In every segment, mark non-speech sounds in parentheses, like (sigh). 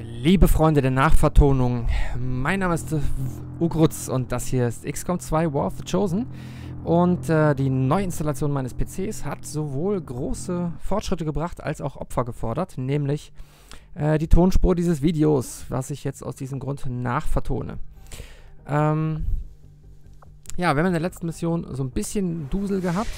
Liebe Freunde der Nachvertonung, mein Name ist Ugrutz und das hier ist XCOM 2 War of the Chosen. Und äh, die Neuinstallation meines PCs hat sowohl große Fortschritte gebracht als auch Opfer gefordert, nämlich äh, die Tonspur dieses Videos, was ich jetzt aus diesem Grund nachvertone. Ähm, ja, wir haben in der letzten Mission so ein bisschen Dusel gehabt.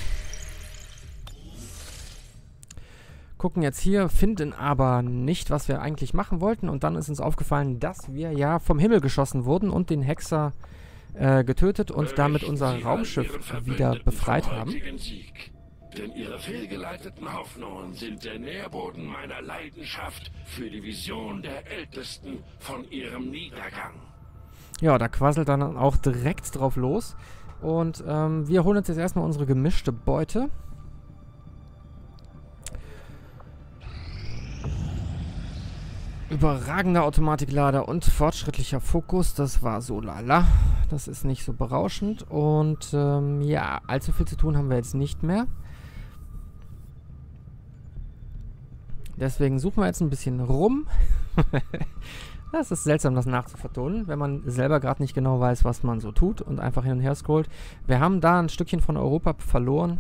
Gucken jetzt hier, finden aber nicht, was wir eigentlich machen wollten. Und dann ist uns aufgefallen, dass wir ja vom Himmel geschossen wurden und den Hexer äh, getötet und damit unser Raumschiff wieder befreit haben. Sieg. Denn ihre fehlgeleiteten Hoffnungen sind der Nährboden meiner Leidenschaft für die Vision der Ältesten von ihrem Niedergang. Ja, da quasselt dann auch direkt drauf los. Und ähm, wir holen uns jetzt erstmal unsere gemischte Beute. Überragender Automatiklader und fortschrittlicher Fokus, das war so lala. Das ist nicht so berauschend. Und ähm, ja, allzu viel zu tun haben wir jetzt nicht mehr. Deswegen suchen wir jetzt ein bisschen rum. (laughs) das ist seltsam, das nachzuvertonen, wenn man selber gerade nicht genau weiß, was man so tut und einfach hin und her scrollt. Wir haben da ein Stückchen von Europa verloren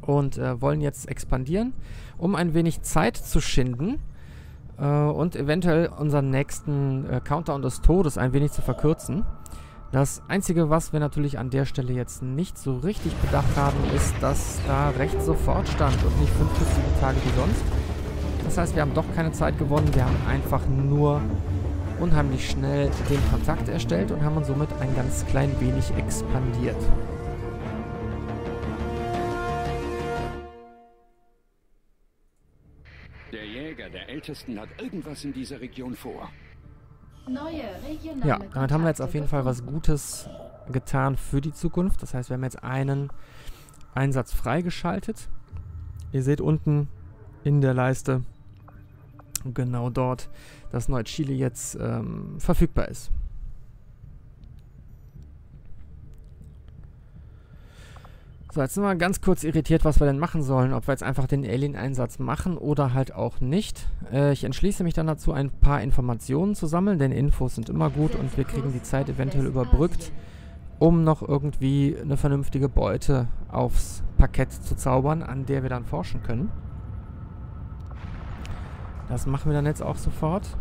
und äh, wollen jetzt expandieren, um ein wenig Zeit zu schinden äh, und eventuell unseren nächsten äh, Countdown des Todes ein wenig zu verkürzen. Das Einzige, was wir natürlich an der Stelle jetzt nicht so richtig bedacht haben, ist, dass da recht sofort stand und nicht 5 bis 7 Tage wie sonst. Das heißt, wir haben doch keine Zeit gewonnen, wir haben einfach nur unheimlich schnell den Kontakt erstellt und haben uns somit ein ganz klein wenig expandiert. Jäger der Ältesten hat irgendwas in dieser Region vor. ja, damit haben wir jetzt auf jeden Fall was Gutes getan für die Zukunft. Das heißt, wir haben jetzt einen Einsatz freigeschaltet. Ihr seht unten in der Leiste genau dort, dass Neu-Chile jetzt ähm, verfügbar ist. So, jetzt sind wir ganz kurz irritiert, was wir denn machen sollen. Ob wir jetzt einfach den Alien-Einsatz machen oder halt auch nicht. Äh, ich entschließe mich dann dazu, ein paar Informationen zu sammeln, denn Infos sind immer gut und wir kriegen die Zeit eventuell überbrückt, um noch irgendwie eine vernünftige Beute aufs Parkett zu zaubern, an der wir dann forschen können. Das machen wir dann jetzt auch sofort.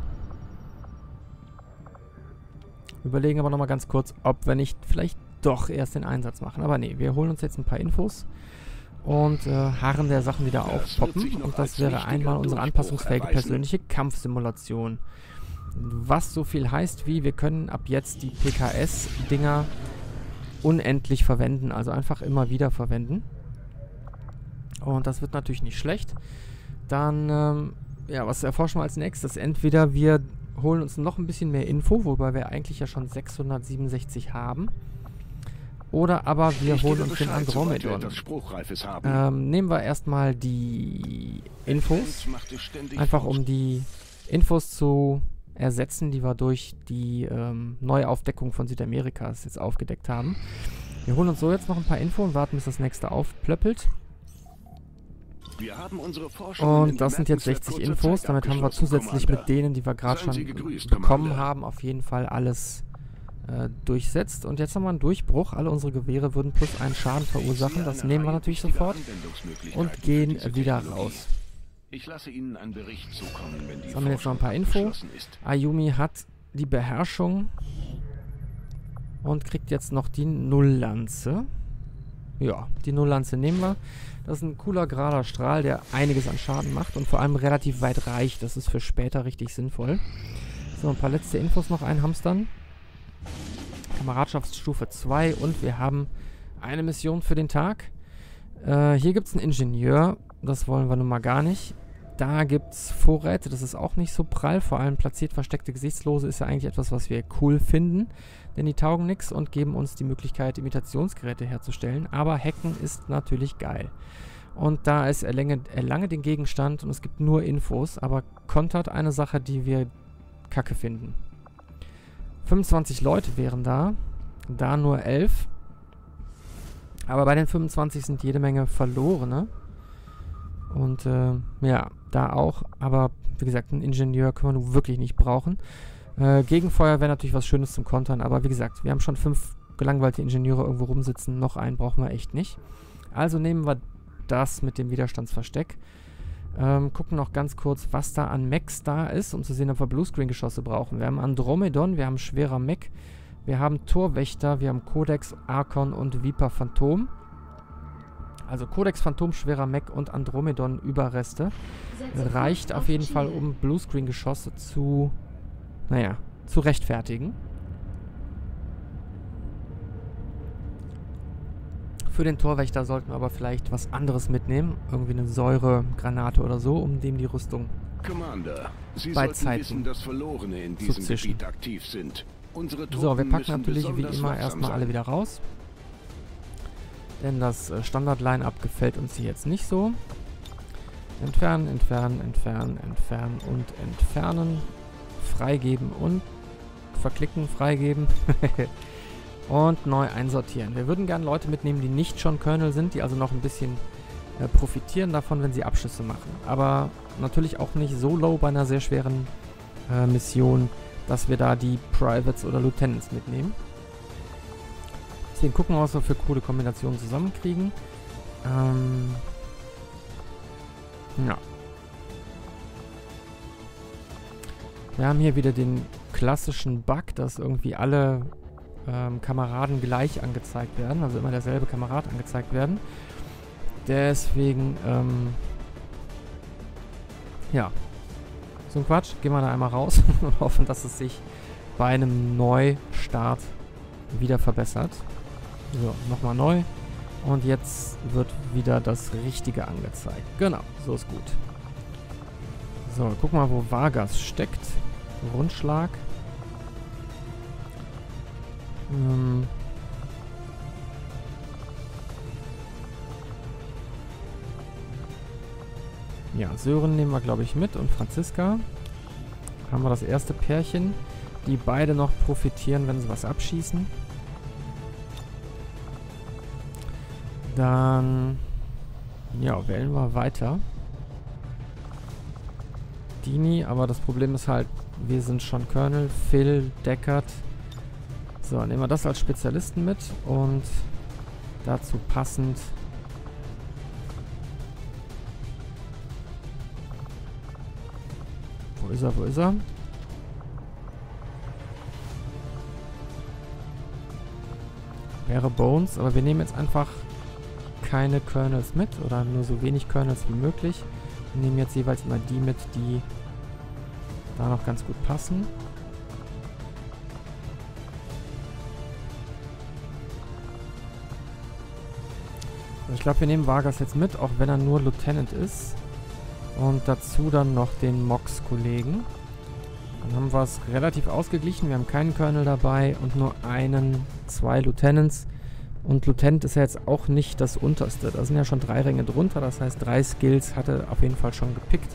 Überlegen aber nochmal ganz kurz, ob wir nicht vielleicht doch erst den Einsatz machen. Aber nee, wir holen uns jetzt ein paar Infos und äh, harren der Sachen, die da aufpoppen. Und das wäre einmal unsere anpassungsfähige persönliche Kampfsimulation. Was so viel heißt wie, wir können ab jetzt die PKS-Dinger unendlich verwenden. Also einfach immer wieder verwenden. Und das wird natürlich nicht schlecht. Dann, ähm, ja, was erforschen wir als nächstes? Entweder wir holen uns noch ein bisschen mehr Info, wobei wir eigentlich ja schon 667 haben. Oder aber wir holen uns den Andromedon. Ähm, nehmen wir erstmal die Infos. Einfach um die Infos zu ersetzen, die wir durch die ähm, Neuaufdeckung von Südamerikas jetzt aufgedeckt haben. Wir holen uns so jetzt noch ein paar Infos und warten, bis das nächste aufplöppelt. Und das sind jetzt 60 Infos. Damit haben wir zusätzlich mit denen, die wir gerade schon bekommen haben, auf jeden Fall alles äh, durchsetzt. Und jetzt haben wir einen Durchbruch. Alle unsere Gewehre würden plus einen Schaden verursachen. Das nehmen wir natürlich sofort. Und gehen wieder raus. Ich lasse Ihnen einen Bericht zukommen, wenn die wir jetzt noch ein paar Infos. Ayumi hat die Beherrschung und kriegt jetzt noch die Nulllanze. Ja, die Nulllanze nehmen wir. Das ist ein cooler gerader Strahl, der einiges an Schaden macht und vor allem relativ weit reicht. Das ist für später richtig sinnvoll. So, ein paar letzte Infos noch einhamstern. Kameradschaftsstufe 2 und wir haben eine Mission für den Tag. Äh, hier gibt es einen Ingenieur, das wollen wir nun mal gar nicht. Da gibt es Vorräte, das ist auch nicht so prall. Vor allem platziert versteckte Gesichtslose ist ja eigentlich etwas, was wir cool finden. Denn die taugen nichts und geben uns die Möglichkeit, Imitationsgeräte herzustellen. Aber Hacken ist natürlich geil. Und da ist erlange, erlange den Gegenstand und es gibt nur Infos, aber kontert eine Sache, die wir kacke finden. 25 Leute wären da. Da nur 11. Aber bei den 25 sind jede Menge verlorene. Und äh, ja, da auch. Aber wie gesagt, einen Ingenieur können wir nun wirklich nicht brauchen. Äh, Gegenfeuer wäre natürlich was Schönes zum Kontern. Aber wie gesagt, wir haben schon fünf gelangweilte Ingenieure irgendwo rumsitzen. Noch einen brauchen wir echt nicht. Also nehmen wir das mit dem Widerstandsversteck. Ähm, gucken noch ganz kurz, was da an Mechs da ist, um zu sehen, ob wir Bluescreen-Geschosse brauchen. Wir haben Andromedon, wir haben schwerer Mech, wir haben Torwächter, wir haben Codex, Archon und Viper Phantom. Also Codex Phantom, schwerer Mech und Andromedon Überreste. Reicht auf jeden Fall, um Bluescreen-Geschosse zu, naja, zu rechtfertigen. Für den Torwächter sollten wir aber vielleicht was anderes mitnehmen. Irgendwie eine Säuregranate oder so, um dem die Rüstung Commander, Sie bei Zeiten wissen, dass Verlorene in diesem Gebiet aktiv sind. so, wir packen natürlich wie immer erstmal alle wieder raus. Denn das äh, Standard-Line-Up gefällt uns hier jetzt nicht so. Entfernen, entfernen, entfernen, entfernen und entfernen. Freigeben und verklicken, freigeben. (laughs) und neu einsortieren. Wir würden gerne Leute mitnehmen, die nicht schon Colonel sind, die also noch ein bisschen äh, profitieren davon, wenn sie Abschüsse machen. Aber natürlich auch nicht so low bei einer sehr schweren äh, Mission, dass wir da die Privates oder Lieutenants mitnehmen. Deswegen gucken wir, was wir für coole Kombinationen zusammenkriegen. Ähm ja. Wir haben hier wieder den klassischen Bug, dass irgendwie alle ähm, Kameraden gleich angezeigt werden, also immer derselbe Kamerad angezeigt werden. Deswegen, ähm, ja, so ein Quatsch. Gehen wir da einmal raus (laughs) und hoffen, dass es sich bei einem Neustart wieder verbessert. So, nochmal neu. Und jetzt wird wieder das Richtige angezeigt. Genau, so ist gut. So, guck mal, wo Vargas steckt. Rundschlag. Ähm ja, Sören nehmen wir, glaube ich, mit und Franziska. Haben wir das erste Pärchen, die beide noch profitieren, wenn sie was abschießen. Dann, ja, wählen wir weiter. Dini, aber das Problem ist halt, wir sind schon Colonel, Phil, Deckard, so, nehmen wir das als Spezialisten mit und dazu passend Wo ist er, wo ist er? Wäre Bones, aber wir nehmen jetzt einfach keine Kernels mit oder nur so wenig Kernels wie möglich. Wir nehmen jetzt jeweils immer die mit, die da noch ganz gut passen. Ich glaube, wir nehmen Vargas jetzt mit, auch wenn er nur Lieutenant ist. Und dazu dann noch den Mox-Kollegen. Dann haben wir es relativ ausgeglichen. Wir haben keinen Colonel dabei und nur einen, zwei Lieutenants. Und Lieutenant ist ja jetzt auch nicht das unterste. Da sind ja schon drei Ränge drunter. Das heißt, drei Skills hatte auf jeden Fall schon gepickt.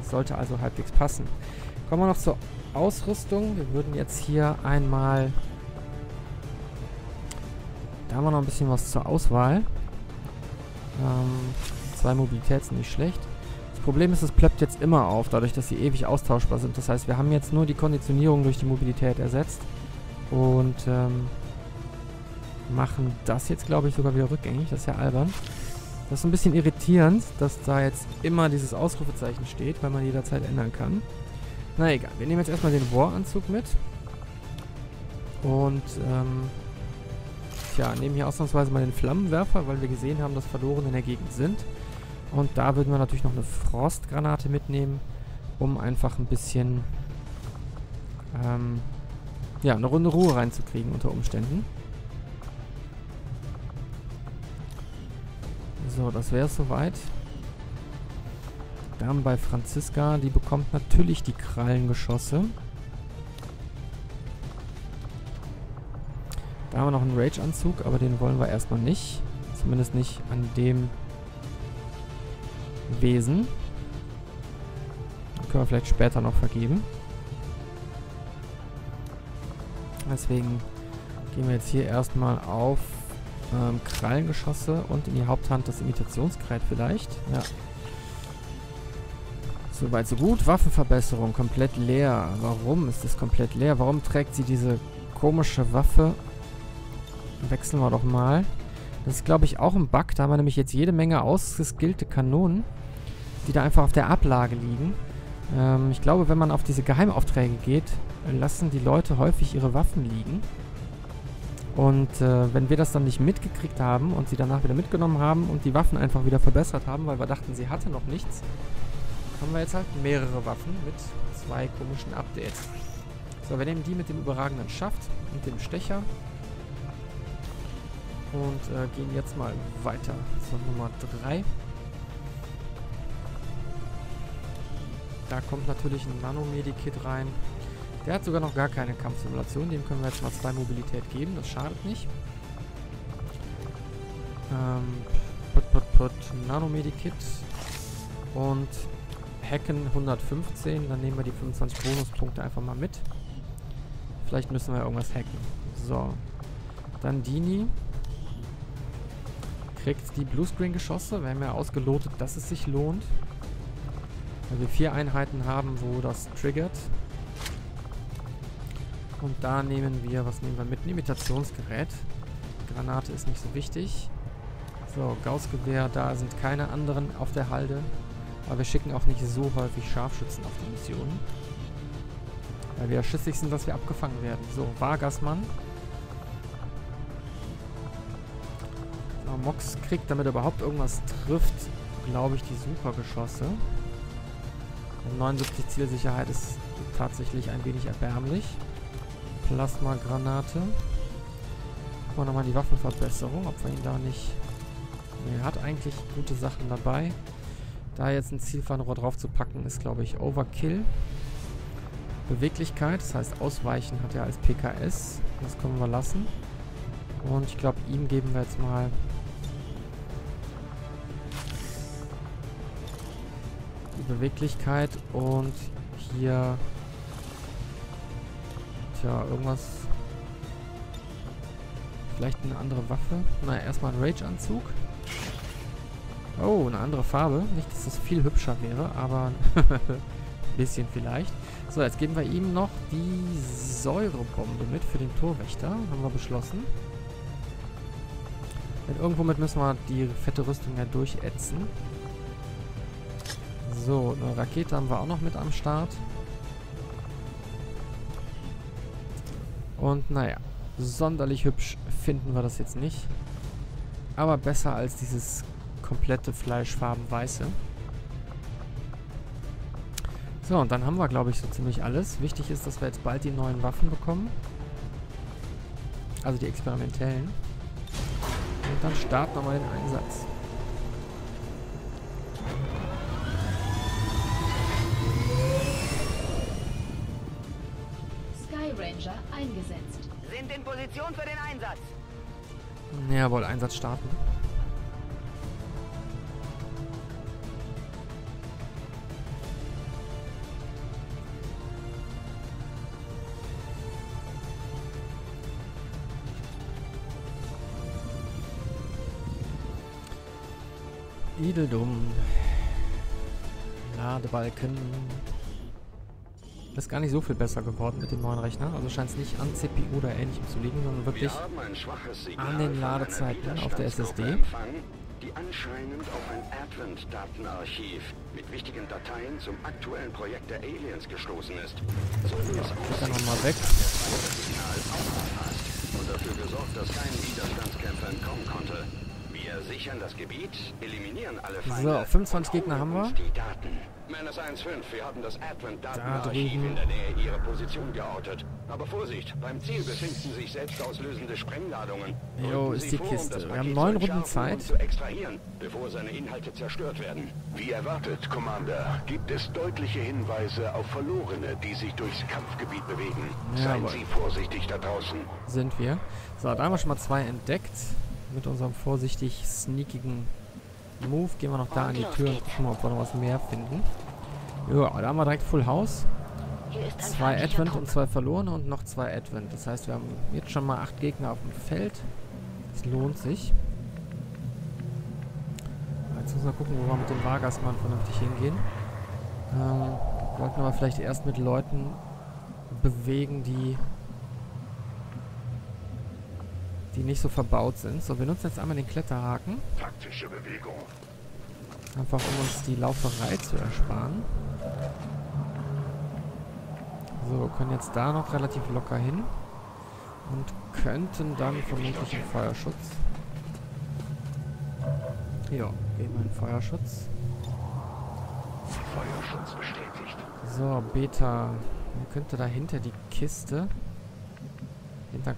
Das sollte also halbwegs passen. Kommen wir noch zur Ausrüstung. Wir würden jetzt hier einmal... Da haben wir noch ein bisschen was zur Auswahl. Ähm, zwei Mobilität sind nicht schlecht. Das Problem ist, es plöppt jetzt immer auf, dadurch, dass sie ewig austauschbar sind. Das heißt, wir haben jetzt nur die Konditionierung durch die Mobilität ersetzt. Und ähm, machen das jetzt, glaube ich, sogar wieder rückgängig. Das ist ja albern. Das ist ein bisschen irritierend, dass da jetzt immer dieses Ausrufezeichen steht, weil man jederzeit ändern kann. Na egal, wir nehmen jetzt erstmal den War-Anzug mit. Und ähm, Tja, nehmen hier ausnahmsweise mal den Flammenwerfer, weil wir gesehen haben, dass Verlorene in der Gegend sind. Und da würden wir natürlich noch eine Frostgranate mitnehmen, um einfach ein bisschen ähm, ja, eine Runde Ruhe reinzukriegen unter Umständen. So, das wäre es soweit. Dann bei Franziska, die bekommt natürlich die Krallengeschosse. Da haben wir noch einen Rage-Anzug, aber den wollen wir erstmal nicht. Zumindest nicht an dem Wesen. Den können wir vielleicht später noch vergeben. Deswegen gehen wir jetzt hier erstmal auf ähm, Krallengeschosse und in die Haupthand das Imitationskreid vielleicht. Ja. Soweit so gut. Waffenverbesserung komplett leer. Warum ist das komplett leer? Warum trägt sie diese komische Waffe? Wechseln wir doch mal. Das ist, glaube ich, auch ein Bug. Da haben wir nämlich jetzt jede Menge ausgeskillte Kanonen, die da einfach auf der Ablage liegen. Ähm, ich glaube, wenn man auf diese Geheimaufträge geht, lassen die Leute häufig ihre Waffen liegen. Und äh, wenn wir das dann nicht mitgekriegt haben und sie danach wieder mitgenommen haben und die Waffen einfach wieder verbessert haben, weil wir dachten, sie hatte noch nichts, haben wir jetzt halt mehrere Waffen mit zwei komischen Updates. So, wir nehmen die mit dem überragenden Schaft und dem Stecher und äh, gehen jetzt mal weiter zur Nummer 3. Da kommt natürlich ein Nanomedi-Kit rein. Der hat sogar noch gar keine Kampfsimulation. Dem können wir jetzt mal zwei Mobilität geben. Das schadet nicht. Ähm, put, put, put. Nanomedikit. Und Hacken 115. Dann nehmen wir die 25 Bonuspunkte einfach mal mit. Vielleicht müssen wir irgendwas hacken. So. Dann Dini. Kriegt die Bluescreen-Geschosse. Wir haben ja ausgelotet, dass es sich lohnt. Weil wir vier Einheiten haben, wo das triggert. Und da nehmen wir, was nehmen wir mit? Ein Imitationsgerät. Granate ist nicht so wichtig. So, Gaussgewehr, da sind keine anderen auf der Halde. Aber wir schicken auch nicht so häufig Scharfschützen auf die Missionen. Weil wir schissig sind, dass wir abgefangen werden. So, Vargasmann. Mox kriegt, damit er überhaupt irgendwas trifft, glaube ich, die Supergeschosse. 79 Zielsicherheit ist tatsächlich ein wenig erbärmlich. Plasma-Granate. Gucken wir nochmal die Waffenverbesserung, ob wir ihn da nicht... Er hat eigentlich gute Sachen dabei. Da jetzt ein Zielfernrohr drauf zu packen, ist glaube ich Overkill. Beweglichkeit, das heißt Ausweichen hat er als PKS. Das können wir lassen. Und ich glaube, ihm geben wir jetzt mal Beweglichkeit und hier Tja, irgendwas. Vielleicht eine andere Waffe. Na, erstmal ein Rage-Anzug. Oh, eine andere Farbe. Nicht, dass das viel hübscher wäre, aber ein (laughs) bisschen vielleicht. So, jetzt geben wir ihm noch die Säurebombe mit für den Torwächter. Haben wir beschlossen. Denn irgendwo mit müssen wir die fette Rüstung ja durchätzen. So, eine Rakete haben wir auch noch mit am Start. Und naja, sonderlich hübsch finden wir das jetzt nicht. Aber besser als dieses komplette Fleischfarben-Weiße. So, und dann haben wir, glaube ich, so ziemlich alles. Wichtig ist, dass wir jetzt bald die neuen Waffen bekommen. Also die experimentellen. Und dann starten wir mal den Einsatz. Jawohl, Einsatz starten. Ideldum. Ladebalken. Ist gar nicht so viel besser geworden mit dem neuen Rechner. Also scheint es nicht an CPU oder ähnlichem zu liegen, sondern wirklich an den Ladezeiten auf der SSD. Die anscheinend auf ein Advent-Datenarchiv mit wichtigen Dateien zum aktuellen Projekt der Aliens gestoßen ist. So wie es aussieht, dann nochmal weg. Und dafür gesorgt, dass kein Widerstandskämpfer entkommen konnte. Wir sichern das Gebiet, eliminieren alle Feinde. So, 25 Gegner haben wir. Die Daten. Menace 1-5, wir haben das Advent-Datenarchiv in der Nähe Ihrer Position geoutet. Aber Vorsicht, beim Ziel befinden sich selbstauslösende Sprengladungen. Jo, ist die vor, Kiste. Um wir haben neun Runden Zeit. Zu extrahieren, bevor seine Inhalte zerstört werden. Wie erwartet, Commander, gibt es deutliche Hinweise auf Verlorene, die sich durchs Kampfgebiet bewegen. Ja, Seien Sie vorsichtig da draußen. Sind wir. So, da haben wir schon mal zwei entdeckt. Mit unserem vorsichtig sneakigen Move gehen wir noch da an die Tür und gucken, ob wir noch was mehr finden. Ja, da haben wir direkt Full House. Zwei Advent und zwei verlorene und noch zwei Advent. Das heißt, wir haben jetzt schon mal acht Gegner auf dem Feld. Das lohnt sich. Jetzt müssen wir gucken, wo wir mit dem Vargasmann vernünftig hingehen. Ähm, wollten aber vielleicht erst mit Leuten bewegen, die die nicht so verbaut sind. So, wir nutzen jetzt einmal den Kletterhaken. Taktische Bewegung. Einfach um uns die Lauferei zu ersparen. So, können jetzt da noch relativ locker hin. Und könnten dann vermutlich in Feuerschutz. Ja, gehen wir in Feuerschutz. Feuerschutz bestätigt. So, Beta. Könnte dahinter die Kiste. Hinter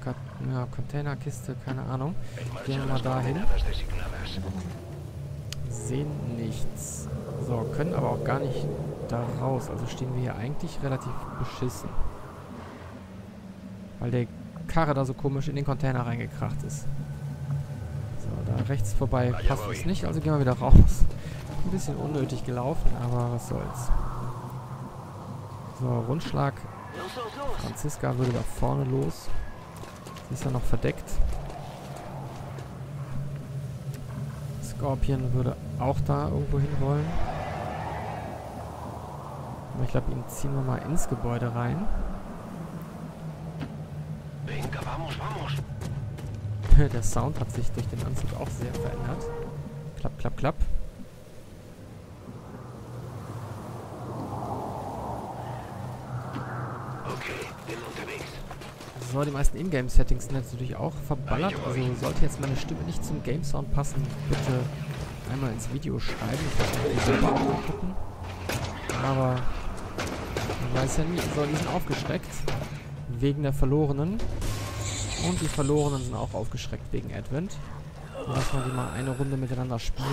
ja, Containerkiste, keine Ahnung. Gehen wir mal dahin. Sehen nichts. So, können aber auch gar nicht da raus. Also stehen wir hier eigentlich relativ beschissen. Weil der Karre da so komisch in den Container reingekracht ist. So, da rechts vorbei passt es nicht, also gehen wir wieder raus. Ein bisschen unnötig gelaufen, aber was soll's. So, Rundschlag. Franziska würde da vorne los. Ist ja noch verdeckt. Scorpion würde auch da irgendwo hin wollen. Aber ich glaube, ihn ziehen wir mal ins Gebäude rein. (laughs) Der Sound hat sich durch den Anzug auch sehr verändert. Klapp, klapp, klapp. So, die meisten Ingame-Settings sind jetzt natürlich auch verballert. Also sollte jetzt meine Stimme nicht zum Game-Sound passen, bitte einmal ins Video schreiben. Ich werde selber. Aber man weiß ja nie. So, die sind aufgeschreckt. Wegen der Verlorenen. Und die Verlorenen sind auch aufgeschreckt wegen Advent. Lassen wir die mal eine Runde miteinander spielen.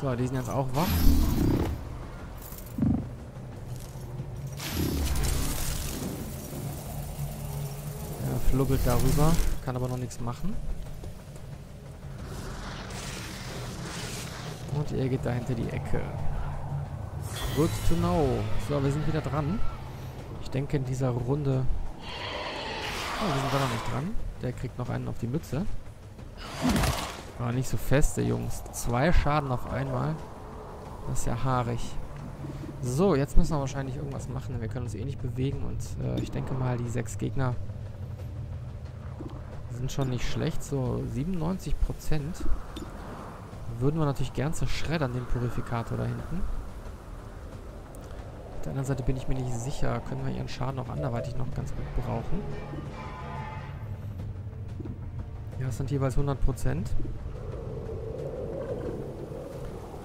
So, die sind jetzt auch wach. Flubbelt darüber, kann aber noch nichts machen. Und er geht da hinter die Ecke. Good to know. So, wir sind wieder dran denke in dieser Runde... Oh, wir sind da noch nicht dran. Der kriegt noch einen auf die Mütze. Aber nicht so feste, Jungs. Zwei Schaden auf einmal. Das ist ja haarig. So, jetzt müssen wir wahrscheinlich irgendwas machen. Wir können uns eh nicht bewegen und äh, ich denke mal, die sechs Gegner sind schon nicht schlecht. So, 97 Prozent. Würden wir natürlich gern zerschreddern, den Purifikator da hinten. Auf der anderen Seite bin ich mir nicht sicher. Können wir ihren Schaden auch anderweitig noch ganz gut brauchen? Ja, es sind jeweils 100%.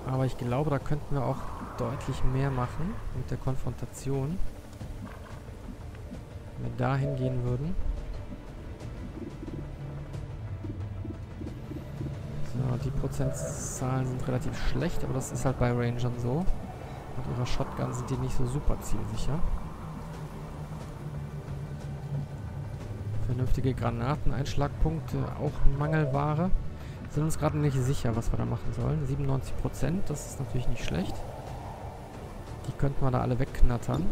Aber ich glaube, da könnten wir auch deutlich mehr machen mit der Konfrontation. Wenn wir da hingehen würden. Die Prozentzahlen sind relativ schlecht, aber das ist halt bei Rangern so. Mit ihrer Shotgun sind die nicht so super zielsicher. Vernünftige Granaten, Einschlagpunkte, auch Mangelware. Sind uns gerade nicht sicher, was wir da machen sollen. 97%, das ist natürlich nicht schlecht. Die könnten wir da alle wegknattern.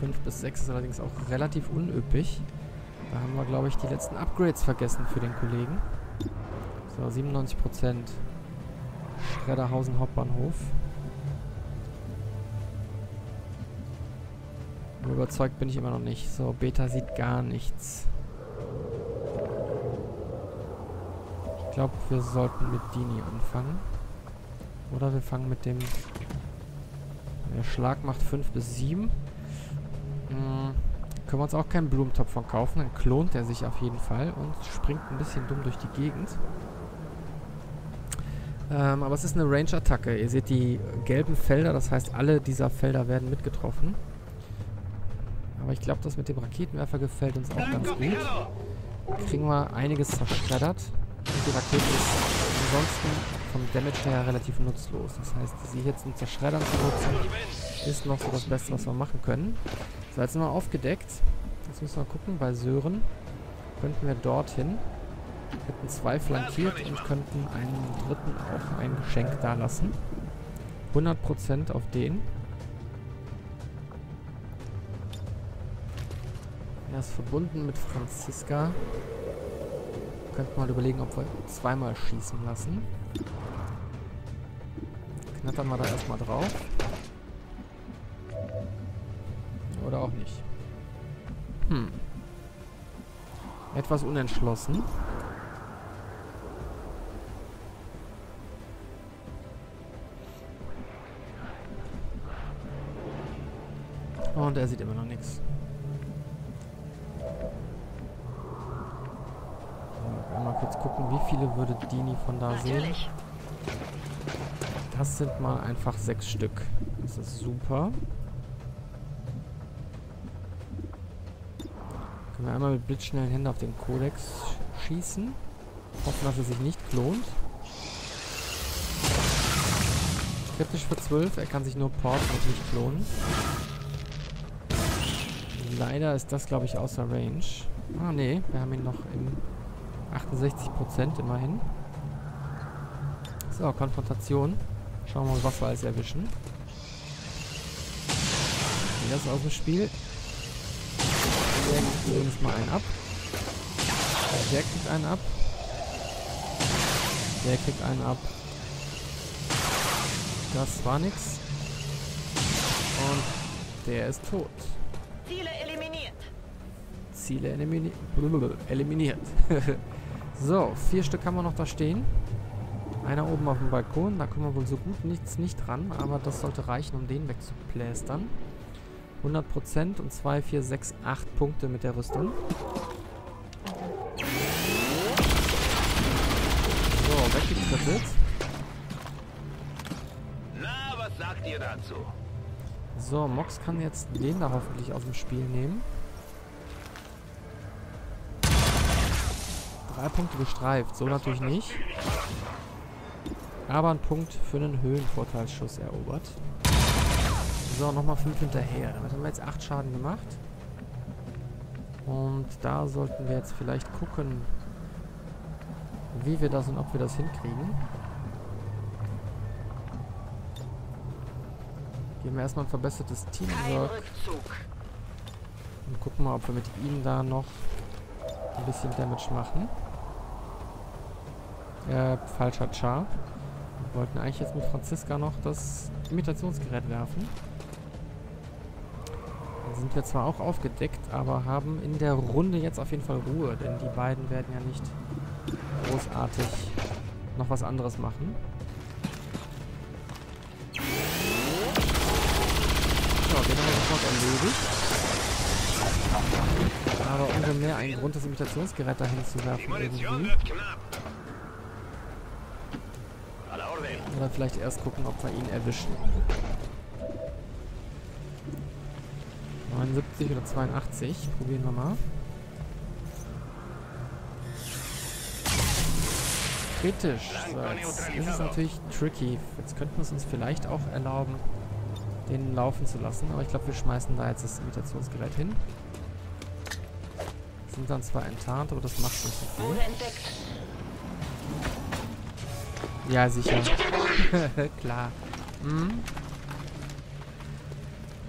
5 bis 6 ist allerdings auch relativ unüppig. Da haben wir, glaube ich, die letzten Upgrades vergessen für den Kollegen. So, 97 Prozent. Schredderhausen Hauptbahnhof. Überzeugt bin ich immer noch nicht. So, Beta sieht gar nichts. Ich glaube, wir sollten mit Dini anfangen. Oder wir fangen mit dem... Der Schlag macht 5 bis 7. Hm, können wir uns auch keinen Blumentopf von kaufen. Dann klont er sich auf jeden Fall und springt ein bisschen dumm durch die Gegend. Ähm, aber es ist eine Range-Attacke. Ihr seht die gelben Felder, das heißt, alle dieser Felder werden mitgetroffen. Aber ich glaube, das mit dem Raketenwerfer gefällt uns auch ganz gut. Kriegen wir einiges zerschreddert. Und die Rakete ist ansonsten vom Damage her relativ nutzlos. Das heißt, sie hier zum Zerschreddern zu nutzen, ist noch so das Beste, was wir machen können. So, jetzt sind wir aufgedeckt. Jetzt müssen wir gucken, bei Sören könnten wir dorthin hätten zwei flankiert und könnten einen dritten auch ein Geschenk da lassen. 100% auf den. Er ist verbunden mit Franziska. könnten mal überlegen, ob wir zweimal schießen lassen. Knattern wir da erstmal drauf. Oder auch nicht. Hm. Etwas unentschlossen. Und er sieht immer noch nichts. Mal kurz gucken, wie viele würde Dini von da sehen. Das sind mal einfach sechs Stück. Das ist super. Können wir einmal mit blitzschnellen Händen auf den Kodex schießen. Hoffen, dass er sich nicht klont. Kritisch für 12. Er kann sich nur porten und nicht klonen. Leider ist das, glaube ich, außer Range. Ah, nee. Wir haben ihn noch in 68% immerhin. So, Konfrontation. Schauen wir mal, was wir alles erwischen. Hier ist aus dem Spiel. Der kriegt zumindest mal einen ab. Der kriegt einen ab. Der kriegt einen ab. Das war nix. Und der ist tot. Ziele eliminiert. Ziele elimini eliminiert. (laughs) so, vier Stück haben wir noch da stehen. Einer oben auf dem Balkon, da kommen wir wohl so gut nichts nicht dran, aber das sollte reichen, um den wegzuplästern. 100% und 2, 4, 6, 8 Punkte mit der Rüstung. So, weggekrittelt. Na, was sagt ihr dazu? So, Mox kann jetzt den da hoffentlich aus dem Spiel nehmen. Drei Punkte gestreift, so natürlich nicht. Aber ein Punkt für einen Höhenvorteilsschuss erobert. So, nochmal 5 hinterher. Damit haben wir jetzt 8 Schaden gemacht. Und da sollten wir jetzt vielleicht gucken, wie wir das und ob wir das hinkriegen. Geben wir erstmal ein verbessertes Teamwork. Und gucken mal, ob wir mit ihm da noch ein bisschen Damage machen. Äh, falscher Char. Wir wollten eigentlich jetzt mit Franziska noch das Imitationsgerät werfen. Sind wir zwar auch aufgedeckt, aber haben in der Runde jetzt auf jeden Fall Ruhe, denn die beiden werden ja nicht großartig noch was anderes machen. So, den haben wir sofort erledigt. Aber umso mehr ein Grund, das Imitationsgerät dahin zu werfen irgendwie. Oder vielleicht erst gucken, ob wir ihn erwischen. 79 oder 82. Probieren wir mal. Kritisch. So, jetzt ist es natürlich tricky. Jetzt könnten wir es uns vielleicht auch erlauben, den laufen zu lassen. Aber ich glaube, wir schmeißen da jetzt das Imitationsgerät hin. Sind dann zwar enttarnt, aber das macht nicht so viel. Ja, sicher. (laughs) Klar. Hm.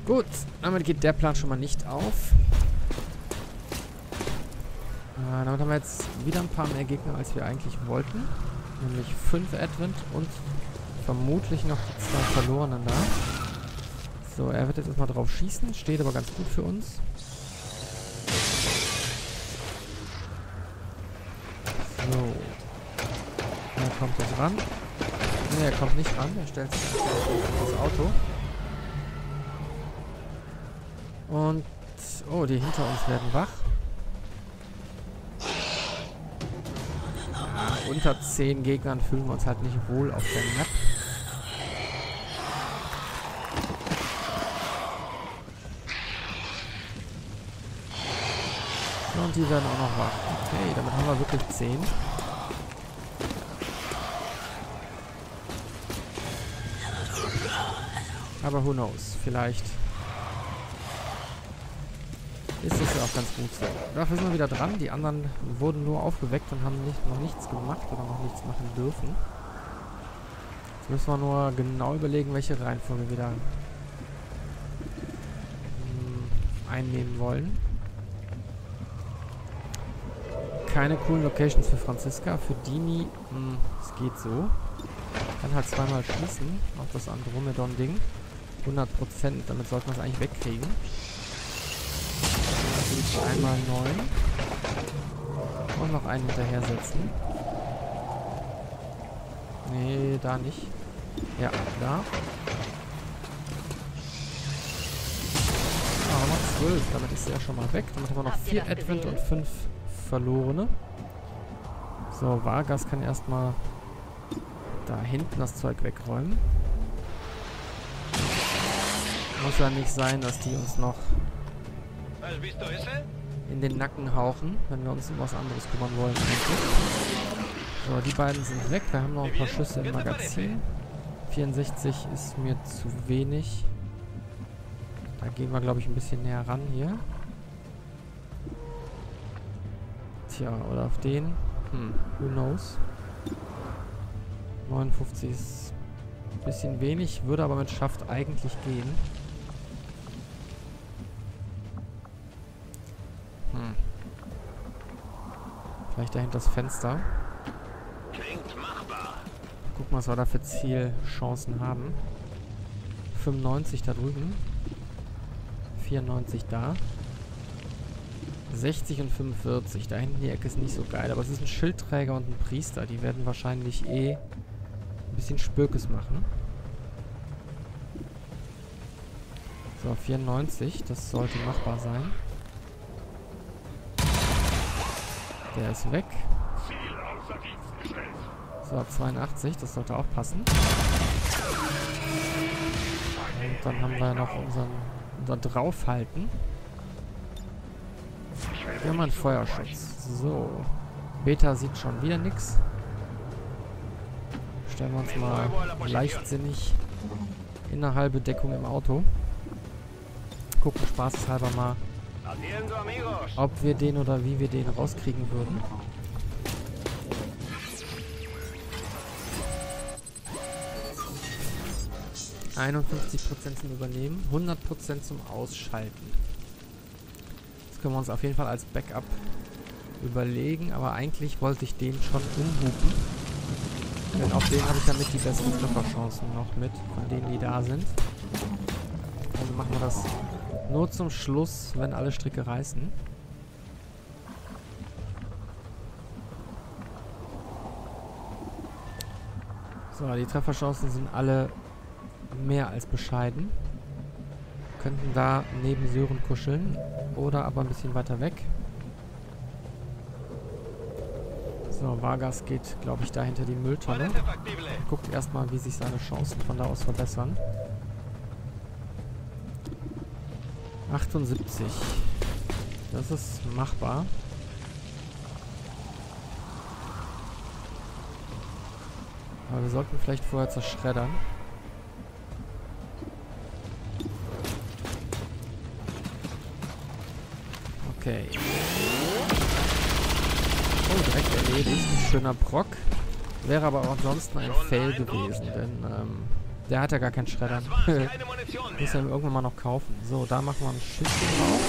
Gut, damit geht der Plan schon mal nicht auf. Äh, damit haben wir jetzt wieder ein paar mehr Gegner, als wir eigentlich wollten. Nämlich 5 Advent und vermutlich noch die zwei verlorenen da. So, er wird jetzt erstmal drauf schießen. Steht aber ganz gut für uns. So. Er kommt jetzt ran. Ne, er kommt nicht ran. Er stellt sich das Auto. Und... Oh, die hinter uns werden wach. Ja, unter 10 Gegnern fühlen wir uns halt nicht wohl auf der Map. Und die werden auch noch wach. Okay, damit haben wir wirklich 10. Aber who knows, vielleicht ist das ja auch ganz gut. Dafür sind wir wieder dran. Die anderen wurden nur aufgeweckt und haben nicht, noch nichts gemacht oder noch nichts machen dürfen. Jetzt müssen wir nur genau überlegen, welche Reihenfolge wir da hm, einnehmen wollen. keine coolen Locations für Franziska. Für Dini, hm, es geht so. Kann halt zweimal schießen auf das Andromedon-Ding. 100%, damit sollte man es eigentlich wegkriegen. Einmal 9. Und noch einen hinterher setzen. Nee, da nicht. Ja, da. Ah, noch 12. Damit ist er schon mal weg. Damit haben wir noch 4 Advent und 5 verlorene. So, Vargas kann erstmal da hinten das Zeug wegräumen. Muss ja nicht sein, dass die uns noch in den Nacken hauchen, wenn wir uns um was anderes kümmern wollen. So, die beiden sind weg. Wir haben noch ein paar Schüsse im Magazin. 64 ist mir zu wenig. Da gehen wir, glaube ich, ein bisschen näher ran hier. Tja, oder auf den. Hm, who knows. 59 ist ein bisschen wenig, würde aber mit Schaft eigentlich gehen. Vielleicht dahinter das Fenster. Klingt machbar. Gucken, was wir da für Zielchancen haben. 95 da drüben. 94 da. 60 und 45. Da hinten die Ecke ist nicht so geil. Aber es ist ein Schildträger und ein Priester. Die werden wahrscheinlich eh ein bisschen Spökes machen. So, 94. Das sollte machbar sein. Der ist weg. So, 82. Das sollte auch passen. Und dann haben wir noch unseren, unser Draufhalten. Wir haben einen Feuerschutz. So. Beta sieht schon wieder nichts. Stellen wir uns mal leichtsinnig in eine halbe Deckung im Auto. Gucken spaßeshalber mal, ob wir den oder wie wir den rauskriegen würden. ,50% zum Übernehmen, 100% zum Ausschalten können wir uns auf jeden Fall als Backup überlegen. Aber eigentlich wollte ich den schon umhupen. Denn auf den habe ich damit die besten Trefferchancen noch mit, von denen die da sind. Also machen wir das nur zum Schluss, wenn alle Stricke reißen. So, die Trefferchancen sind alle mehr als bescheiden. Könnten da neben Sören kuscheln. Oder aber ein bisschen weiter weg. So, Vargas geht, glaube ich, da hinter die Mülltonne. Guckt erstmal, wie sich seine Chancen von da aus verbessern. 78. Das ist machbar. Aber wir sollten vielleicht vorher zerschreddern. Okay. Oh, direkt erledigt. Ein schöner Brock. Wäre aber auch ansonsten ein Fail gewesen, denn ähm, der hat ja gar keinen Schredder. (laughs) Muss er irgendwann mal noch kaufen. So, da machen wir ein Schüsschen drauf.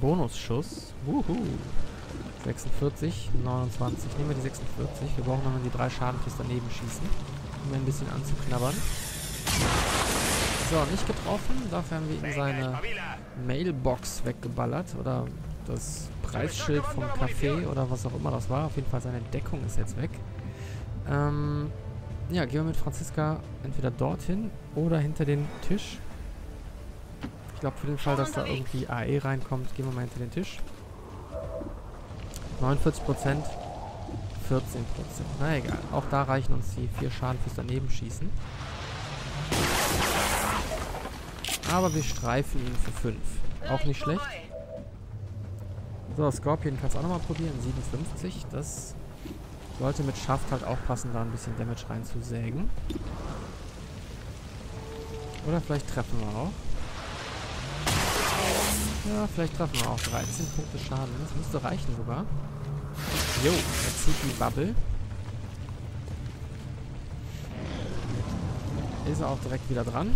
Bonusschuss. Wuhu. 46, 29. Nehmen wir die 46. Wir brauchen nochmal die drei Schaden fürs daneben schießen, um ein bisschen anzuknabbern. So, nicht getroffen. Dafür haben wir ihm seine Mailbox weggeballert. Oder das Preisschild vom Café oder was auch immer das war. Auf jeden Fall seine Deckung ist jetzt weg. Ähm, ja, gehen wir mit Franziska entweder dorthin oder hinter den Tisch. Ich glaube, für den Fall, dass da irgendwie AE reinkommt, gehen wir mal hinter den Tisch. 49%, 14%. Na egal, auch da reichen uns die vier Schaden fürs Danebenschießen. Aber wir streifen ihn für 5. Auch nicht schlecht. So, Scorpion kannst du auch nochmal probieren. 57. Das sollte mit Schaft halt auch passen, da ein bisschen Damage reinzusägen. Oder vielleicht treffen wir auch. Ja, vielleicht treffen wir auch. 13 Punkte Schaden. Das müsste reichen sogar. Jo, er zieht die Bubble. Ist er auch direkt wieder dran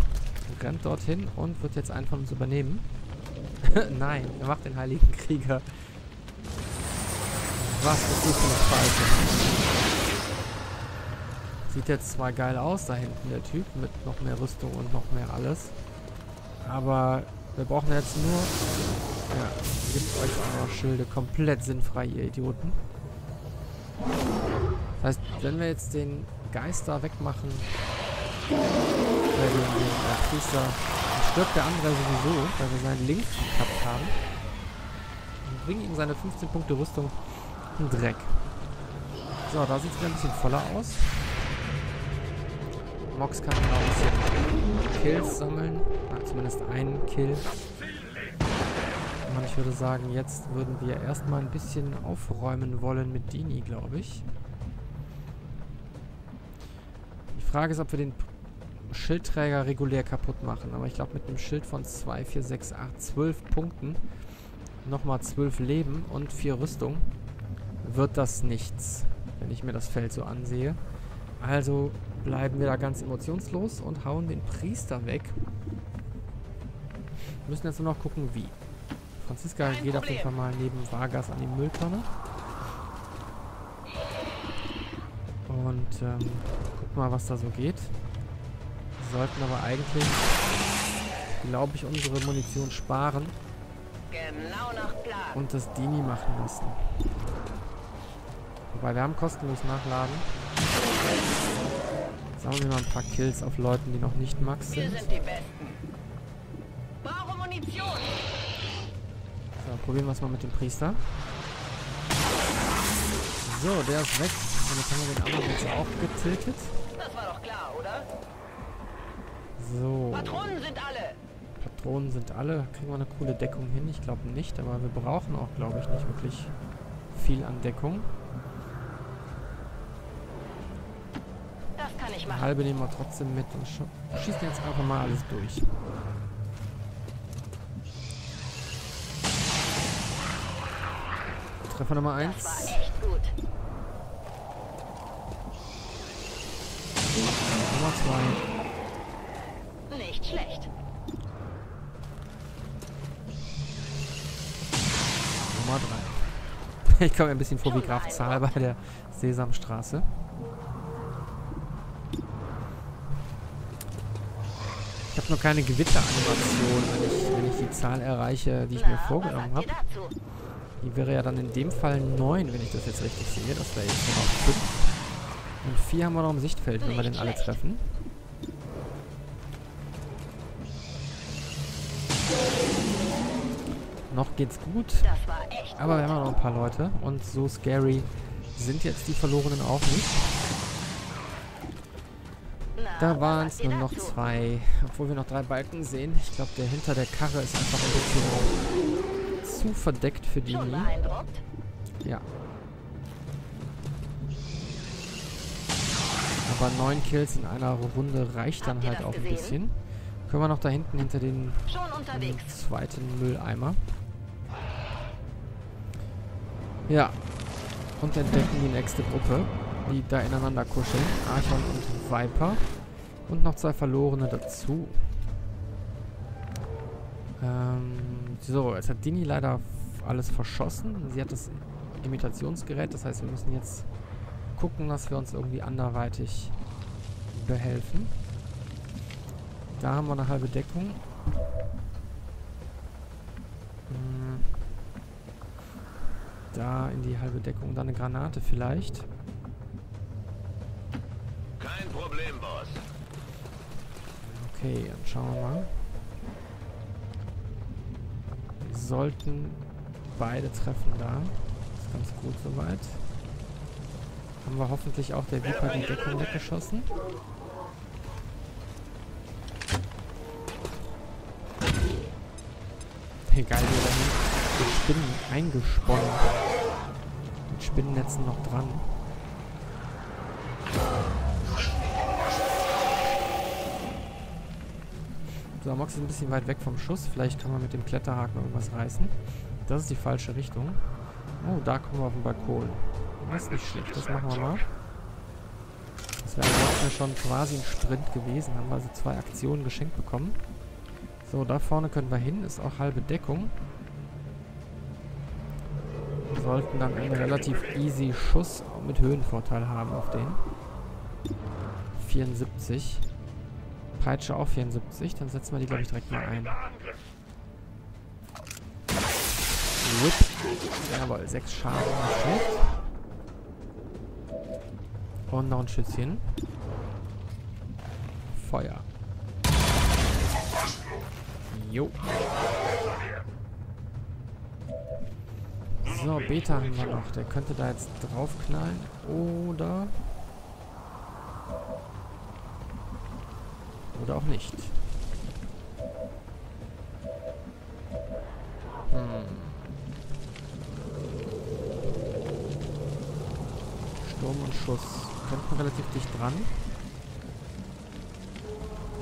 rennt dorthin und wird jetzt einen von uns übernehmen. (laughs) Nein, er macht den Heiligen Krieger. Was ist das für eine Scheiße? Sieht jetzt zwar geil aus da hinten, der Typ, mit noch mehr Rüstung und noch mehr alles. Aber wir brauchen jetzt nur... Ja, gibt euch noch Schilde. Komplett sinnfrei, ihr Idioten. Das heißt, wenn wir jetzt den Geister wegmachen, äh, den, den Priester, stirbt der andere sowieso, weil wir seinen Links gekappt haben. Und bringen ihm seine 15 Punkte Rüstung in Dreck. So, da sieht es wieder ein bisschen voller aus. Mox kann auch ein bisschen Kills sammeln. Ja, zumindest einen Kill. Und ich würde sagen, jetzt würden wir erstmal ein bisschen aufräumen wollen mit Dini, glaube ich. Die Frage ist, ob wir den Schildträger regulär kaputt machen. Aber ich glaube, mit einem Schild von 2, 4, 6, 8, 12 Punkten, nochmal 12 Leben und 4 Rüstung, wird das nichts, wenn ich mir das Feld so ansehe. Also bleiben wir da ganz emotionslos und hauen den Priester weg. Wir müssen jetzt nur noch gucken, wie. Franziska Kein geht Problem. auf jeden Fall mal neben Vargas an die Mülltonne. Und ähm, guck mal, was da so geht. Wir sollten aber eigentlich, glaube ich, unsere Munition sparen. Genau. Und das Dini machen lassen. Wobei, wir haben kostenlos nachladen. Sagen wir mal ein paar Kills auf Leuten, die noch nicht Max sind. Wir sind die Besten. Brauche Munition. So, probieren wir es mal mit dem Priester. So, der ist weg. Und jetzt haben wir den anderen jetzt auch getiltet. Das war doch klar, oder? So. Patronen sind alle. Patronen sind alle. Kriegen wir eine coole Deckung hin? Ich glaube nicht, aber wir brauchen auch, glaube ich, nicht wirklich viel an Deckung. nicht machen. Halbe nehmen wir trotzdem mit und schießen jetzt einfach mal alles durch. Treffer Nummer 1. Nummer 2. Nicht schlecht. Nummer 3. (laughs) Ich komme ein bisschen vor wie Graf Zahl bei der Sesamstraße. Habe noch keine Gewitteranimation, wenn ich, wenn ich die Zahl erreiche, die ich mir vorgenommen habe. Die wäre ja dann in dem Fall 9, wenn ich das jetzt richtig sehe. Das wäre jetzt noch 5. Und 4 haben wir noch im Sichtfeld, wenn wir den alle treffen. Noch geht's gut. Aber wir haben noch ein paar Leute. Und so scary sind jetzt die Verlorenen auch nicht. Da waren es nur noch zwei. Obwohl wir noch drei Balken sehen. Ich glaube, der hinter der Karre ist einfach ein bisschen zu verdeckt für die. Ja. Aber neun Kills in einer Runde reicht dann halt auch ein bisschen. Können wir noch da hinten hinter den, den zweiten Mülleimer. Ja. Und entdecken die nächste Gruppe, die da ineinander kuscheln. Archon und Viper. Und noch zwei verlorene dazu. Ähm, so, jetzt hat Dini leider alles verschossen. Sie hat das Imitationsgerät, das heißt, wir müssen jetzt gucken, dass wir uns irgendwie anderweitig behelfen. Da haben wir eine halbe Deckung. Hm. Da in die halbe Deckung. Dann eine Granate vielleicht. Kein Problem, Boss. Okay, dann schauen wir mal. Wir sollten beide treffen da. Ist ganz gut soweit. Haben wir hoffentlich auch der Viper die Deckung weggeschossen. Egal, wir haben die Spinnen eingesponnen. Mit Spinnennetzen noch dran. So, Mox ist ein bisschen weit weg vom Schuss. Vielleicht kann man mit dem Kletterhaken irgendwas reißen. Das ist die falsche Richtung. Oh, da kommen wir auf den Balkon. Das ist nicht schlecht. Das machen wir mal. Das wäre ja schon quasi ein Sprint gewesen. Haben wir also zwei Aktionen geschenkt bekommen. So, da vorne können wir hin. Ist auch halbe Deckung. sollten dann einen relativ easy Schuss mit Höhenvorteil haben auf den. 74. Peitsche auch 74. Dann setzen wir die, glaube ich, direkt mal ein. Whip. Jawohl, 6 Schaden. Und noch ein Schützchen. Feuer. Jo. So, Beta haben wir noch. Der könnte da jetzt draufknallen. Oder... Oder auch nicht. Hm. Sturm und Schuss. Könnten relativ dicht dran.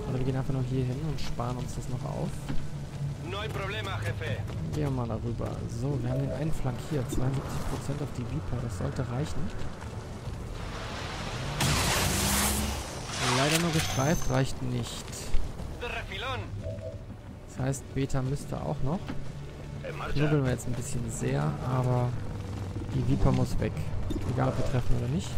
Oder wir gehen einfach nur hier hin und sparen uns das noch auf. Gehen wir mal darüber. So, wir haben den einen flankiert. 72% auf die Viper. Das sollte reichen. Leider nur gestreift. Reicht nicht. Das heißt, Beta müsste auch noch. Knubbeln wir jetzt ein bisschen sehr, aber die Viper muss weg. Egal, ob wir treffen oder nicht.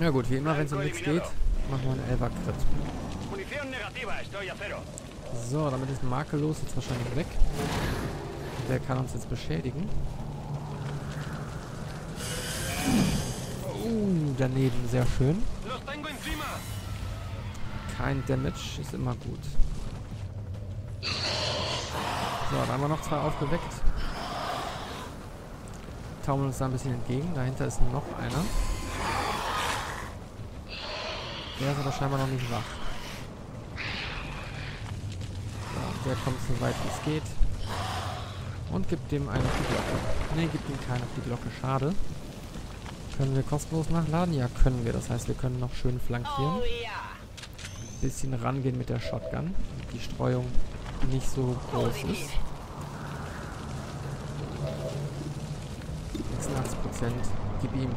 Ja gut, wie immer, wenn es um nichts geht, machen wir einen Elfer-Crit. So, damit ist makellos jetzt wahrscheinlich weg. Der kann uns jetzt beschädigen. Uh, daneben, sehr schön. Kein Damage, ist immer gut. So, da haben wir noch zwei aufgeweckt. Taumeln uns da ein bisschen entgegen. Dahinter ist noch einer. Der ist aber scheinbar noch nicht wach. So, der kommt so weit wie es geht. Und gibt dem einen auf die Glocke. Ne, gibt ihm keinen auf die Glocke. Schade. Können wir kostenlos nachladen? Ja, können wir. Das heißt, wir können noch schön flankieren. Ein bisschen rangehen mit der Shotgun. Die Streuung nicht so groß ist. 86%. Gib ihm.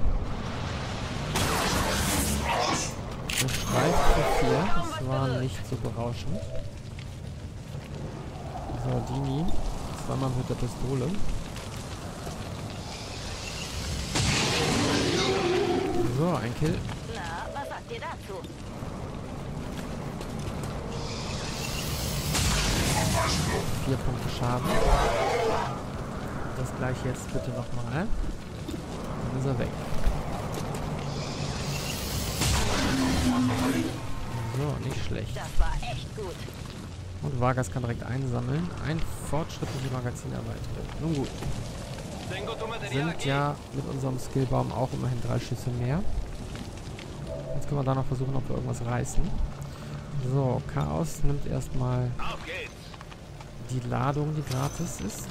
Der Streif für 4. Das war nicht so berauschend. So, Dini. Zweimal mit der Pistole. So, ein Kill. Na, was sagt ihr dazu? Vier Punkte Schaden. Das gleiche jetzt bitte nochmal. Dann ist er weg. So, nicht schlecht. Das war echt gut. Und Vargas kann direkt einsammeln. Ein fortschrittliche Magazinerweiterung. Nun gut. Sind ja mit unserem Skillbaum auch immerhin drei Schüsse mehr. Jetzt können wir da noch versuchen, ob wir irgendwas reißen. So, Chaos nimmt erstmal die Ladung, die gratis ist.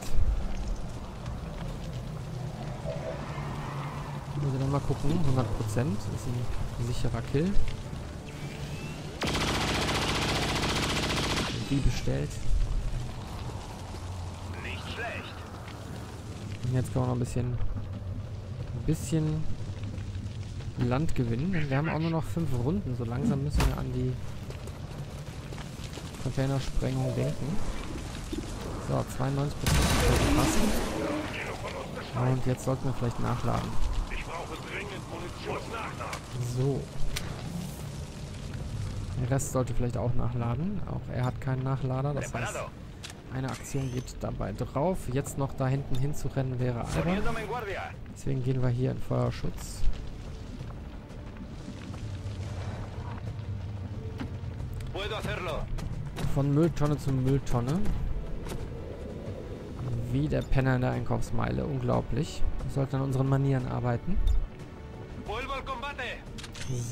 Muss ich dann mal gucken. 100% ist ein sicherer Kill. Wie bestellt. Nicht schlecht. Und jetzt können wir noch ein bisschen, ein bisschen Land gewinnen. Denn wir haben auch nur noch fünf Runden. So langsam müssen wir an die Containersprengung denken. So, 92% sollte passen. Und jetzt sollten wir vielleicht nachladen. So. Der Rest sollte vielleicht auch nachladen. Auch er hat keinen Nachlader. Das heißt, eine Aktion geht dabei drauf. Jetzt noch da hinten hinzurennen wäre albern. Deswegen gehen wir hier in Feuerschutz. Von Mülltonne zu Mülltonne. Wie der Penner in der Einkaufsmeile. Unglaublich. Wir sollten an unseren Manieren arbeiten.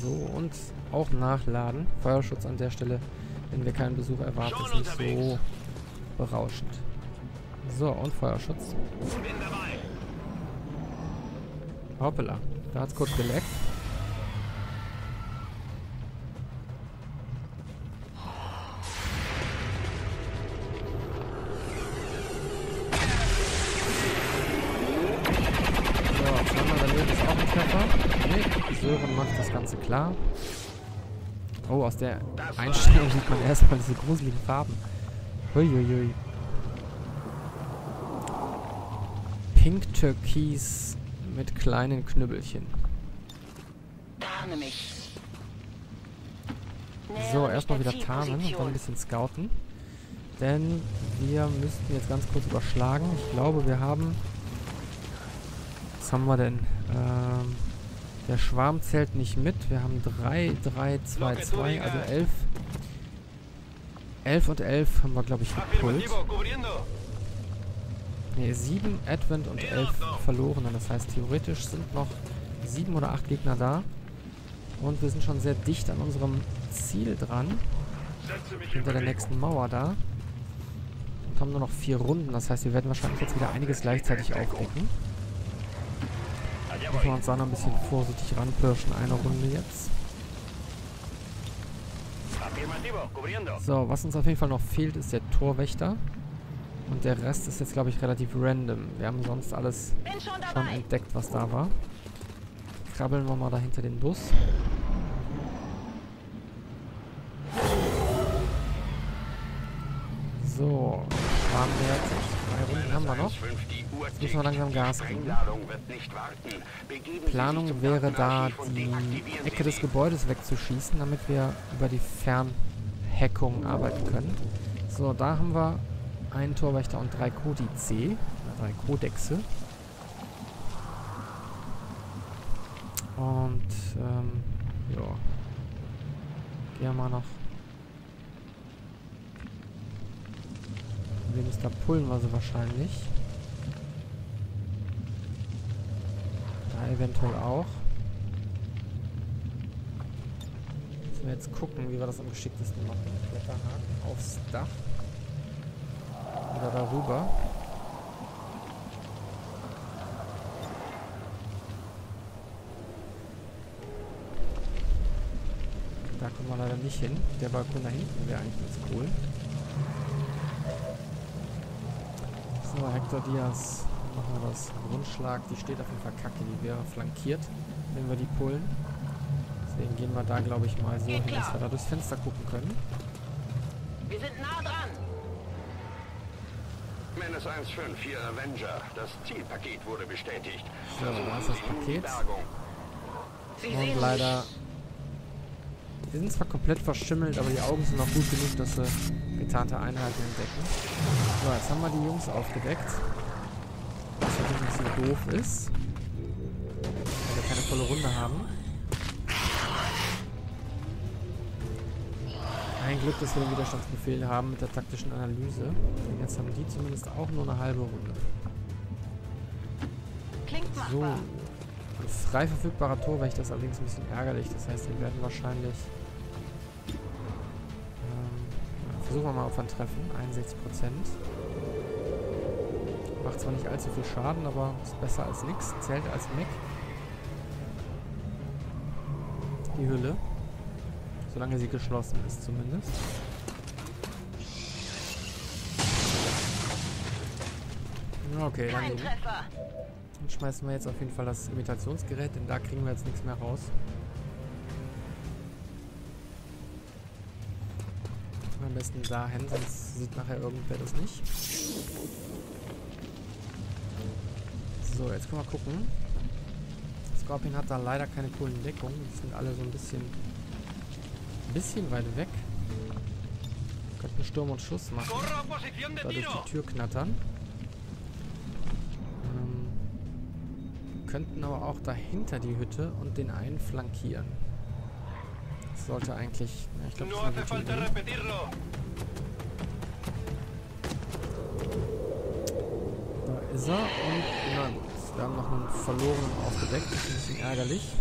So, und auch nachladen. Feuerschutz an der Stelle, wenn wir keinen Besuch erwarten, ist nicht so berauschend. So, und Feuerschutz. Hoppala, da hat's kurz geleckt. Diese gruseligen Farben. Huiuiui. Pink Türkis mit kleinen Knüppelchen. So, erstmal wieder tarnen und dann ein bisschen scouten. Denn wir müssten jetzt ganz kurz überschlagen. Ich glaube, wir haben... Was haben wir denn? Ähm, der Schwarm zählt nicht mit. Wir haben 3, 3, 2, 2, also 11. 11 und 11 haben wir, glaube ich, gepult. Ne, 7 Advent und 11 verlorene. Das heißt, theoretisch sind noch 7 oder 8 Gegner da. Und wir sind schon sehr dicht an unserem Ziel dran. Hinter der nächsten Mauer da. Und haben nur noch 4 Runden. Das heißt, wir werden wahrscheinlich jetzt wieder einiges gleichzeitig aufdecken. Müssen wir uns da noch ein bisschen vorsichtig ranpirschen. Eine Runde jetzt. So, was uns auf jeden Fall noch fehlt, ist der Torwächter. Und der Rest ist jetzt, glaube ich, relativ random. Wir haben sonst alles schon entdeckt, was da war. Krabbeln wir mal dahinter den Bus. So, waren wir jetzt. Drei Runden haben wir noch. Jetzt müssen wir langsam Gas kriegen. Planung wäre da, die Ecke des Gebäudes wegzuschießen, damit wir über die Fernhackung arbeiten können. So, da haben wir einen Torwächter und drei Kodice, drei Kodexe. Und, ähm, ja. Gehen wir mal noch. Problem ist, da pullen wir sie wahrscheinlich. Da eventuell auch. Müssen wir jetzt gucken, wie wir das am geschicktesten machen. Kletterhaken aufs Dach. Oder darüber. Da kommen wir leider nicht hin. Der Balkon da hinten wäre eigentlich ganz cool. So, Hector Diaz. Machen wir das. Grundschlag, die steht auf jeden Fall kacke. Die wäre flankiert, wenn wir die pullen. Deswegen gehen wir da, glaube ich, mal so hin, dass wir da durchs Fenster gucken können. Wir sind nah dran. Menace 1-5, hier Avenger. Das Zielpaket wurde bestätigt. So, da ist das Paket. Und leider... Wir sind zwar komplett verschimmelt, aber die Augen sind noch gut genug, dass sie getarnte Einheiten entdecken. So, jetzt haben wir die Jungs aufgedeckt. Was natürlich ein bisschen doof ist. Weil wir keine volle Runde haben. Ein Glück, dass wir den Widerstandsbefehl haben mit der taktischen Analyse. Denn jetzt haben die zumindest auch nur eine halbe Runde. So. Ein frei verfügbarer Torwächter ist allerdings ein bisschen ärgerlich. Das heißt, wir werden wahrscheinlich... Ähm, versuchen wir mal auf ein Treffen. 61%. Macht zwar nicht allzu viel Schaden, aber ist besser als nichts. Zählt als Mech. Die Hülle. Solange sie geschlossen ist zumindest. Okay, dann, dann schmeißen wir jetzt auf jeden Fall das Imitationsgerät, denn da kriegen wir jetzt nichts mehr raus. Am besten dahin, sonst sieht nachher irgendwer das nicht. So, jetzt können wir gucken. Scorpion hat da leider keine coolen Deckungen. Die sind alle so ein bisschen bisschen weit weg. Könnten Sturm und Schuss machen. Da durch die Tür knattern. Ähm, könnten aber auch dahinter die Hütte und den einen flankieren. Das sollte eigentlich... Ja, ich glaube, das. Da ist er und na gut, wir haben noch einen verlorenen aufgedeckt. Das ist ein bisschen ärgerlich.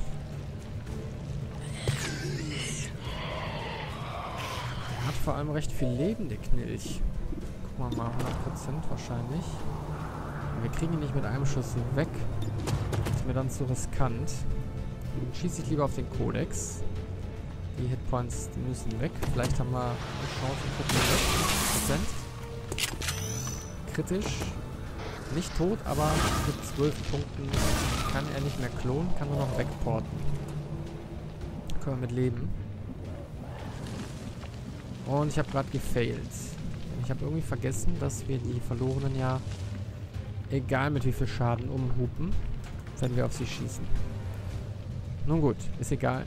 Vor allem recht viel Leben, der Knilch. Gucken wir mal, 100% wahrscheinlich. Wir kriegen ihn nicht mit einem Schuss weg. Das ist mir dann zu riskant. Schieße ich lieber auf den Codex. Die Hitpoints, die müssen weg. Vielleicht haben wir eine Chance, Prozent. Kritisch. Nicht tot, aber mit 12 Punkten kann er nicht mehr klonen, kann nur noch wegporten. Können wir mit leben. Und ich habe gerade gefailt. Ich habe irgendwie vergessen, dass wir die Verlorenen ja Egal mit wie viel Schaden umhupen, wenn wir auf sie schießen. Nun gut, ist egal.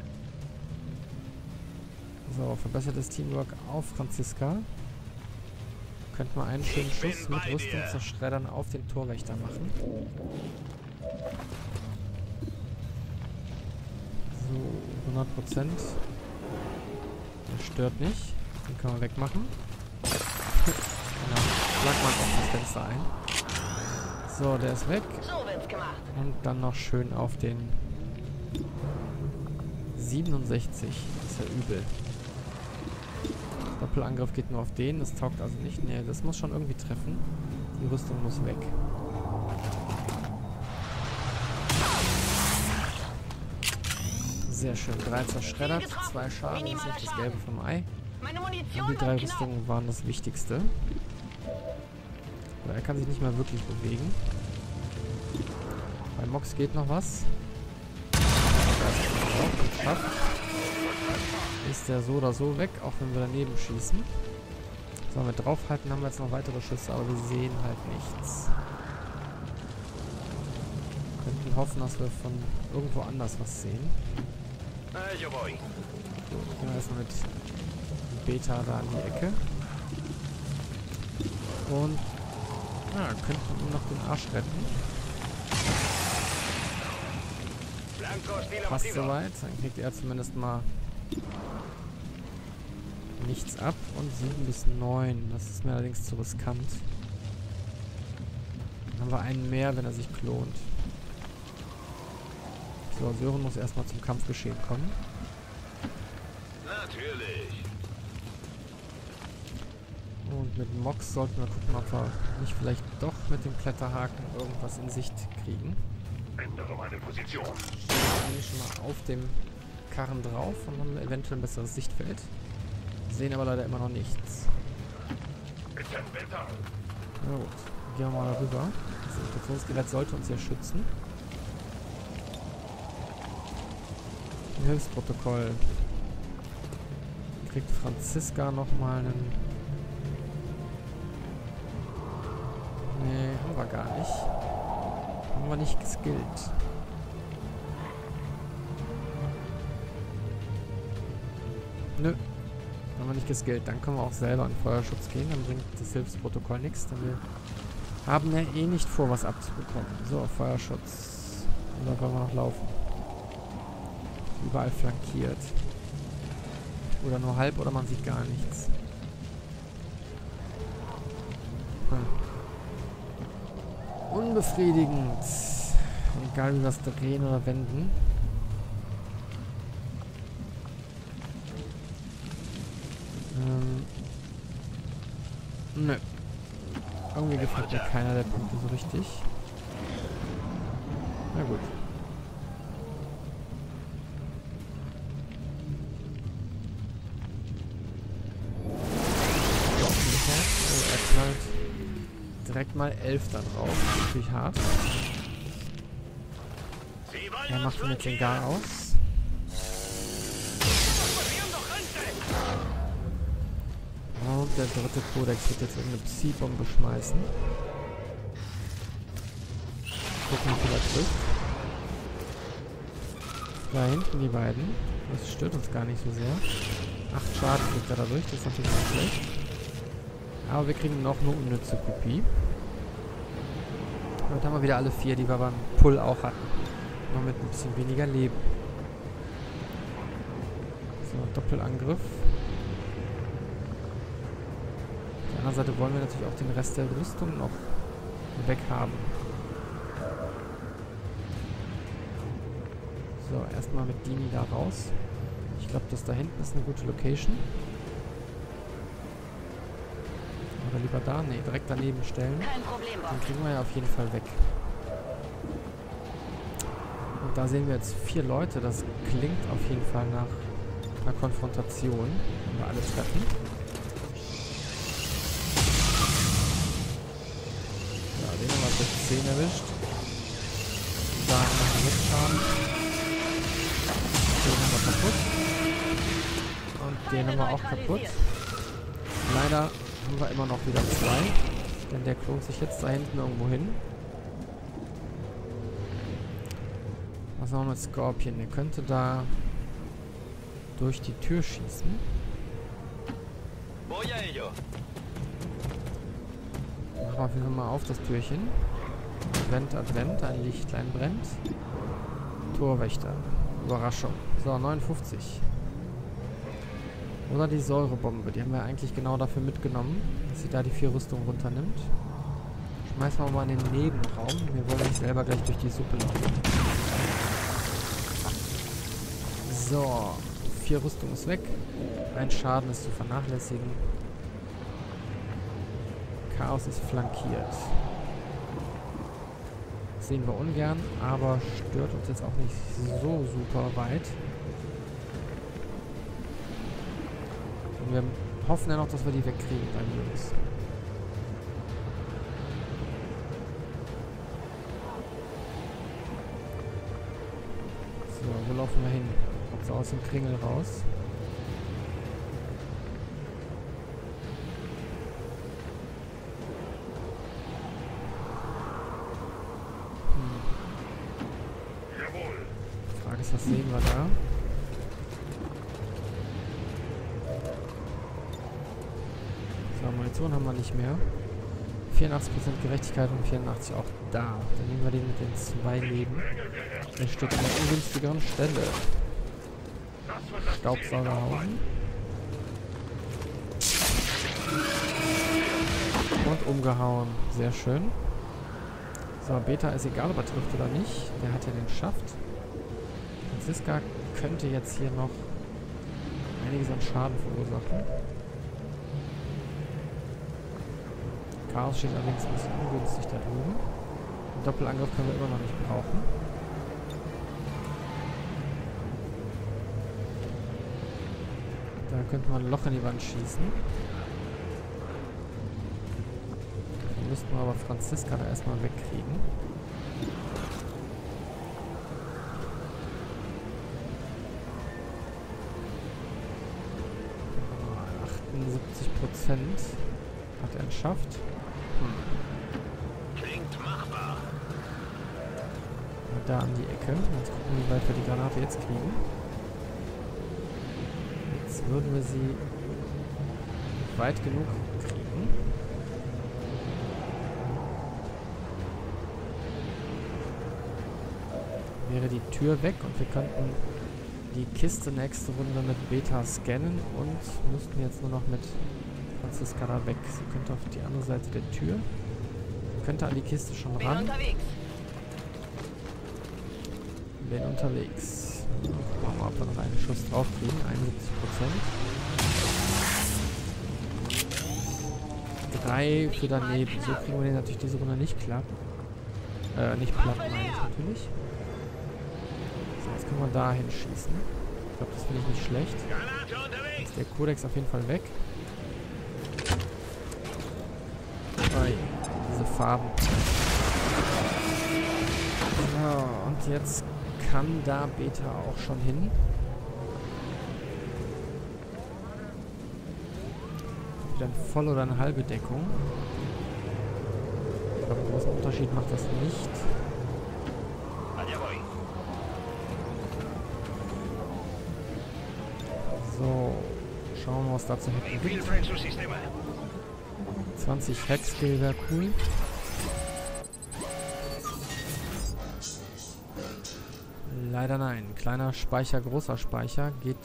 So, verbessertes Teamwork auf Franziska. Könnten wir einen schönen Schuss mit Rüstung zur Schreddern auf den Torwächter machen. So, 100 Prozent. Der stört nicht. Können wir wegmachen. (laughs) Genau, schlag mal auf das Fenster ein. So, der ist weg. Und dann noch schön auf den 67. Das ist ja übel. Doppelangriff geht nur auf den. Das taugt also nicht. Nee, das muss schon irgendwie treffen. Die Rüstung muss weg. Sehr schön. Drei zerschreddert. Zwei Schaden. Das ist nicht das Gelbe vom Ei. Die drei Rüstungen waren das Wichtigste. Aber er kann sich nicht mehr wirklich bewegen. Bei Mox geht noch was. Geschafft. Ist der so oder so weg, auch wenn wir daneben schießen. So, wir draufhalten, haben wir jetzt noch weitere Schüsse, aber wir sehen halt nichts. Wir könnten hoffen, dass wir von irgendwo anders was sehen. So, gehen wir erstmal mit Beta da an die Ecke. Und ja, könnten nur noch den Arsch retten. Passt soweit. Dann kriegt er zumindest mal nichts ab. Und 7 bis 9. Das ist mir allerdings zu riskant. Dann haben wir einen mehr, wenn er sich klont. So, Sören muss erstmal zum Kampfgeschehen kommen. Natürlich. Und mit Mox sollten wir gucken, ob wir nicht vielleicht doch mit dem Kletterhaken irgendwas in Sicht kriegen. Ändere meine Position. Stehen schon mal auf dem Karren drauf und haben eventuell ein besseres Sichtfeld. Sehen aber leider immer noch nichts. Na gut, gehen wir mal rüber. Das Infektionsgerät sollte uns ja schützen. Hilfsprotokoll. Kriegt Franziska nochmal einen... Nee, haben wir gar nicht. Haben wir nicht geskillt. Nö. Haben wir nicht geskillt. Dann können wir auch selber an Feuerschutz gehen. Dann bringt das Hilfsprotokoll nichts. Denn wir haben ja eh nicht vor, was abzubekommen. So, Feuerschutz. Und dann wollen wir noch laufen. Überall flankiert. Oder nur halb oder man sieht gar nichts. Hm. Unbefriedigend. Egal wie wir es drehen oder wenden. Ähm. Nö. Irgendwie gefällt mir keiner der Punkte so richtig. Na gut. direkt mal 11 da drauf. Das ist natürlich hart. Er macht ihn jetzt den Gar aus. Und der dritte Codex wird jetzt irgendeine Psi-Bombe schmeißen. Gucken, wie viel er trifft. Da hinten die beiden. Das stört uns gar nicht so sehr. Acht Schaden kriegt er dadurch, das ist natürlich nicht schlecht. Aber wir kriegen noch eine unnütze Kopie. Damit haben wir wieder alle vier, die wir beim Pull auch hatten. Nur mit ein bisschen weniger Leben. So, Doppelangriff. Auf der anderen Seite wollen wir natürlich auch den Rest der Rüstung noch weghaben. So, erstmal mit Dini da raus. Ich glaube, das da hinten ist eine gute Location. Oder lieber da? Ne, direkt daneben stellen. Den kriegen wir ja auf jeden Fall weg. Und da sehen wir jetzt vier Leute. Das klingt auf jeden Fall nach einer Konfrontation. Wenn wir alle treffen. Ja, den haben wir für 10 erwischt. Da haben wir Schaden. Den haben wir kaputt. Und den haben wir auch kaputt. Leider haben wir immer noch wieder zwei. Denn der klont sich jetzt da hinten irgendwo hin. Was machen wir mit Scorpion? Der könnte da durch die Tür schießen. Machen wir auf jeden Fall mal auf das Türchen. Advent, Advent, ein Lichtlein brennt. Torwächter. Überraschung. So, 59. Oder die Säurebombe. Die haben wir eigentlich genau dafür mitgenommen, dass sie da die vier Rüstungen runternimmt. Schmeißen wir mal in den Nebenraum. Wir wollen nicht selber gleich durch die Suppe laufen. So. Vier Rüstung ist weg. Ein Schaden ist zu vernachlässigen. Chaos ist flankiert. Das sehen wir ungern, aber stört uns jetzt auch nicht so super weit. Und wir hoffen ja noch, dass wir die wegkriegen beim Jungs. So, wo laufen wir hin? So aus dem Kringel raus. Hm. Frage ist, was sehen wir da? Munition haben wir nicht mehr. 84% Gerechtigkeit und 84 auch da. Dann nehmen wir den mit den zwei Leben. Der steht an der ungünstigeren Stelle. Staubsaugerhausen. Und umgehauen. Sehr schön. So, Beta ist egal, ob er trifft oder nicht. Der hat ja den Schaft. Franziska könnte jetzt hier noch einiges an Schaden verursachen. Chaos steht allerdings ein bisschen ungünstig da drüben. Den Doppelangriff können wir immer noch nicht brauchen. Da könnte man ein Loch in die Wand schießen. Dann müssten wir aber Franziska da erstmal wegkriegen. Prozent hat er geschafft. Wie weit wir die Granate jetzt kriegen. Jetzt würden wir sie weit genug kriegen. Wäre die Tür weg und wir könnten die Kiste nächste Runde mit Beta scannen und müssten jetzt nur noch mit Franziska da weg. Sie könnte auf die andere Seite der Tür. Könnte an die Kiste schon Bin ran. Unterwegs. Bin unterwegs. Gucken mal, ob wir noch einen Schuss drauf kriegen. 71% Drei für daneben. So kriegen wir den natürlich diese Runde nicht klapp. Äh, nicht platt, meine ich natürlich. So, jetzt können wir da hinschießen. Ich glaube, das finde ich nicht schlecht. Ist der Kodex auf jeden Fall weg. Farben. So, und jetzt kann da Beta auch schon hin. Wieder eine volle oder eine halbe Deckung. Ich glaube, einen großen Unterschied macht das nicht. So, schauen wir, was dazu gibt. 20 Hack-Skill wäre cool. Leider nein. Kleiner Speicher, großer Speicher. Geht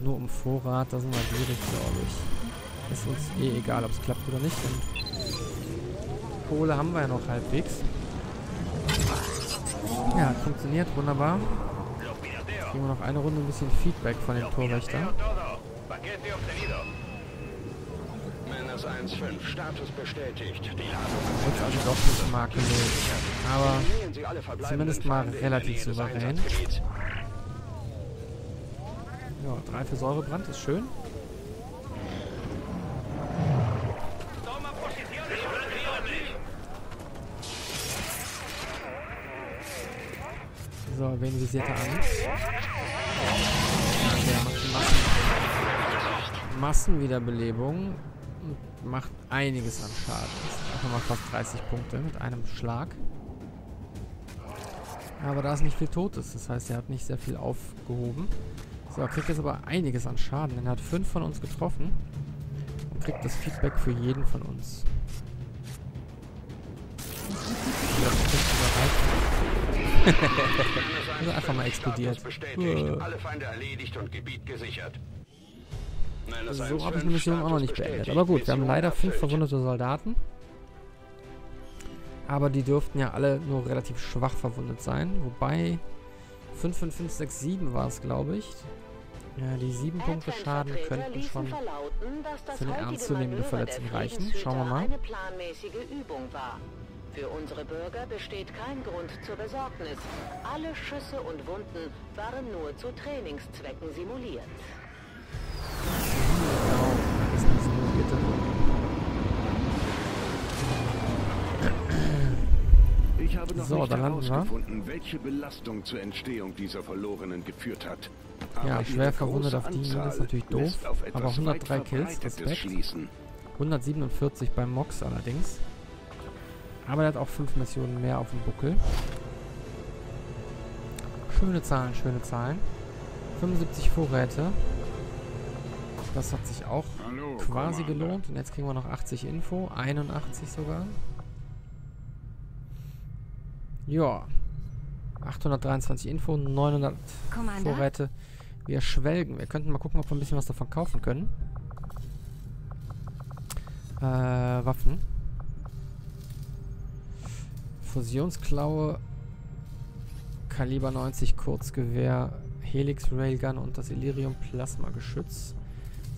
nur um Vorrat. Da sind wir schwierig, glaube ich. Ist uns eh egal, ob es klappt oder nicht. Und Kohle haben wir ja noch halbwegs. Ja, funktioniert. Wunderbar. Kriegen wir noch eine Runde ein bisschen Feedback von den Torwächtern. 1,5. Status bestätigt. Die Ladung Jetzt also doch nicht makellos. Aber zumindest mal relativ souverän. Ja, 3 für Säurebrand ist schön. So, wen visiert er an? Ja, der macht Massen Massenwiederbelebung macht einiges an Schaden. Das sind einfach mal fast 30 Punkte mit einem Schlag. Aber da ist nicht viel Totes, das heißt, er hat nicht sehr viel aufgehoben. So, er kriegt jetzt aber einiges an Schaden, denn er hat fünf von uns getroffen und kriegt das Feedback für jeden von uns. (laughs) also einfach mal explodiert. Alle Feinde erledigt und Gebiet gesichert. Also so habe ich die Mission auch noch nicht beendet. Aber gut, wir haben leider fünf verwundete Soldaten. Aber die dürften ja alle nur relativ schwach verwundet sein. Wobei 5 von 5, 6, 7 war es, glaube ich. Ja, die 7 Punkte Schaden könnten schon für eine ernstzunehmende Verletzung reichen. Schauen wir mal. Für unsere Bürger besteht kein Grund zur Besorgnis. Alle Schüsse und Wunden waren nur zu Trainingszwecken simuliert. Ich habe noch so, nicht herausgefunden, welche Belastung zur Entstehung dieser Verlorenen geführt hat. Aber ja, schwer verwundet auf die Mine ist natürlich doof. Aber 103 Kills, Respekt. Schließen. 147 beim Mox allerdings. Aber er hat auch 5 Missionen mehr auf dem Buckel. Schöne Zahlen, schöne Zahlen. 75 Vorräte. Das hat sich auch quasi Commander. gelohnt. Und jetzt kriegen wir noch 80 Info. 81 sogar. Ja. 823 Info, 900 Commander? Vorräte. Wir schwelgen. Wir könnten mal gucken, ob wir ein bisschen was davon kaufen können. Äh, Waffen. Fusionsklaue. Kaliber 90 Kurzgewehr. Helix Railgun und das Illyrium Plasma Geschütz.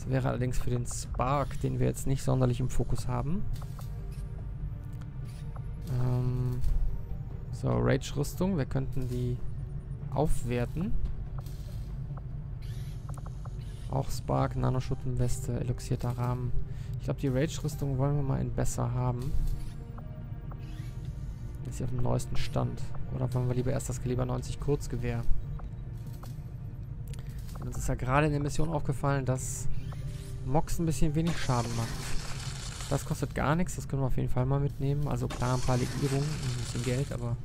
Wäre allerdings für den Spark, den wir jetzt nicht sonderlich im Fokus haben. Ähm, so, Rage-Rüstung. Wir könnten die aufwerten. Auch Spark, Nanoschuttenweste, eluxierter Rahmen. Ich glaube, die Rage-Rüstung wollen wir mal in besser haben. Ist sie auf dem neuesten Stand. Oder wollen wir lieber erst das Kaliber 90 Kurzgewehr? Uns ist ja gerade in der Mission aufgefallen, dass Mox ein bisschen wenig Schaden macht. Das kostet gar nichts, das können wir auf jeden Fall mal mitnehmen. Also klar, ein paar Legierungen, ein bisschen Geld, aber...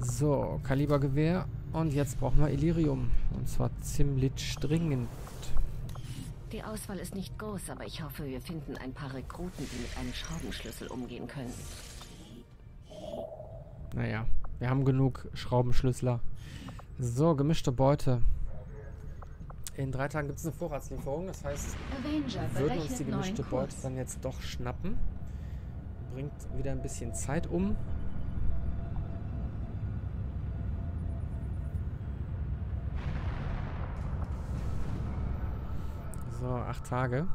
So, Kalibergewehr. Und jetzt brauchen wir Illyrium. Und zwar ziemlich dringend. Die Auswahl ist nicht groß, aber ich hoffe, wir finden ein paar Rekruten, die mit einem Schraubenschlüssel umgehen können. Naja, wir haben genug Schraubenschlüssler. So, gemischte Beute. In drei Tagen gibt es eine Vorratslieferung. Das heißt, wir würden uns die gemischte Beute dann jetzt doch schnappen. Bringt wieder ein bisschen Zeit um. So, acht Tage.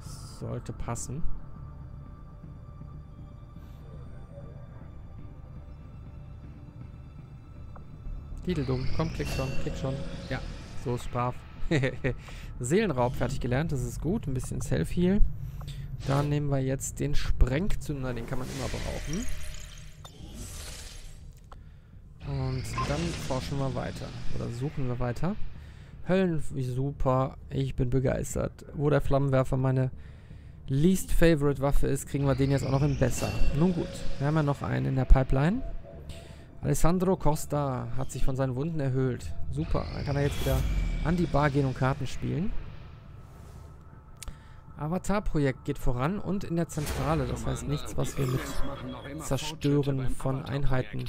Sollte passen. Dideldum, komm, klick schon, klick schon. Ja, so ist. (laughs) Seelenraub fertig gelernt, das ist gut. Ein bisschen Self-Heal. Dann nehmen wir jetzt den Sprengzünder, den kann man immer brauchen. Und dann forschen wir weiter. Oder suchen wir weiter. Höllen, wie super. Ich bin begeistert. Wo der Flammenwerfer meine least favorite Waffe ist, kriegen wir den jetzt auch noch in besser. Nun gut, wir haben ja noch einen in der Pipeline. Alessandro Costa hat sich von seinen Wunden erhöht. Super, dann kann er jetzt wieder an die Bar gehen und Karten spielen. Avatar-Projekt geht voran und in der Zentrale. Das heißt nichts, was wir mit Zerstören von Einheiten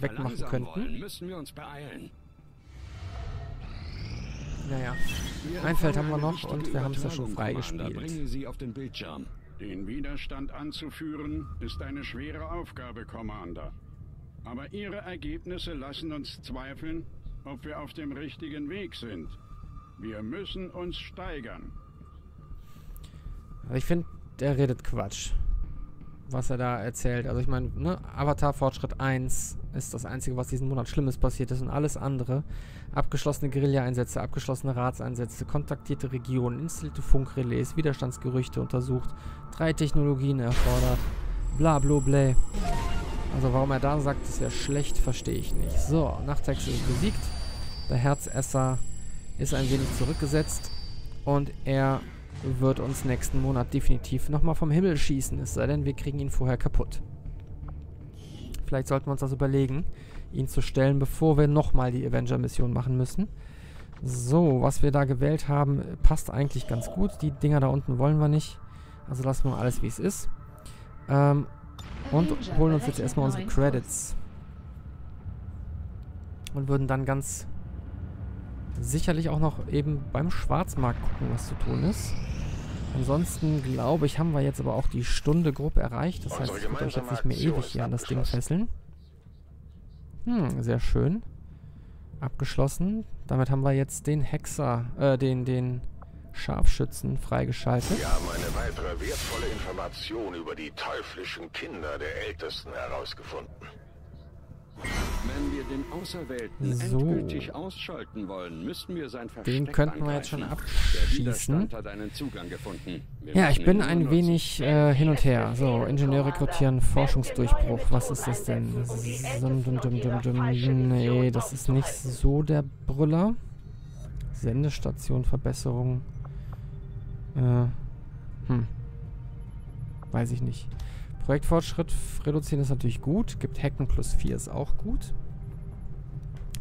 wegmachen könnten. Naja, ein Feld haben wir noch und wir haben es ja schon freigespielt. Den Widerstand anzuführen, ist eine schwere Aufgabe, Commander. Aber Ihre Ergebnisse lassen uns zweifeln, ob wir auf dem richtigen Weg sind. Wir müssen uns steigern. Aber ich finde, der redet Quatsch. Was er da erzählt. Also ich meine, ne, Avatar Fortschritt 1 ist das Einzige, was diesen Monat Schlimmes passiert ist. Und alles andere, abgeschlossene Guerilla-Einsätze, abgeschlossene Ratseinsätze, kontaktierte Regionen, installierte Funkrelais, Widerstandsgerüchte untersucht, drei Technologien erfordert, bla bla bla. Also warum er da sagt, das wäre schlecht, verstehe ich nicht. So, Nachthexe ist besiegt. Der Herzesser ist ein wenig zurückgesetzt. Und er wird uns nächsten Monat definitiv nochmal vom Himmel schießen. Es sei denn, wir kriegen ihn vorher kaputt. Vielleicht sollten wir uns das überlegen, ihn zu stellen, bevor wir nochmal die Avenger-Mission machen müssen. So, was wir da gewählt haben, passt eigentlich ganz gut. Die Dinger da unten wollen wir nicht. Also lassen wir alles, wie es ist. Ähm, und holen uns jetzt erstmal unsere Credits. Und würden dann ganz sicherlich auch noch eben beim Schwarzmarkt gucken, was zu tun ist. Ansonsten glaube ich, haben wir jetzt aber auch die Stunde Gruppe erreicht. Das heißt, ich würde euch jetzt nicht mehr ewig hier an das Ding fesseln. Hm, sehr schön. Abgeschlossen. Damit haben wir jetzt den Hexer, äh, den, den Scharfschützen freigeschaltet. Wir haben eine weitere wertvolle Information über die teuflischen Kinder der Ältesten herausgefunden. Wenn wir den Auserwählten so. endgültig ausschalten wollen, müssten wir sein Versteck Den könnten wir jetzt schon abschießen. gefunden. Ja, ich bin ein wenig äh, hin und her. So, Ingenieur rekrutieren, Forschungsdurchbruch. Was ist das denn? Dum, dum, dum, dum, dum. Nee, das ist nicht so der Brüller. Sendestation, Verbesserung. Äh, hm. Weiß ich nicht. Projektfortschritt reduzieren ist natürlich gut. Gibt Hacken plus 4 ist auch gut.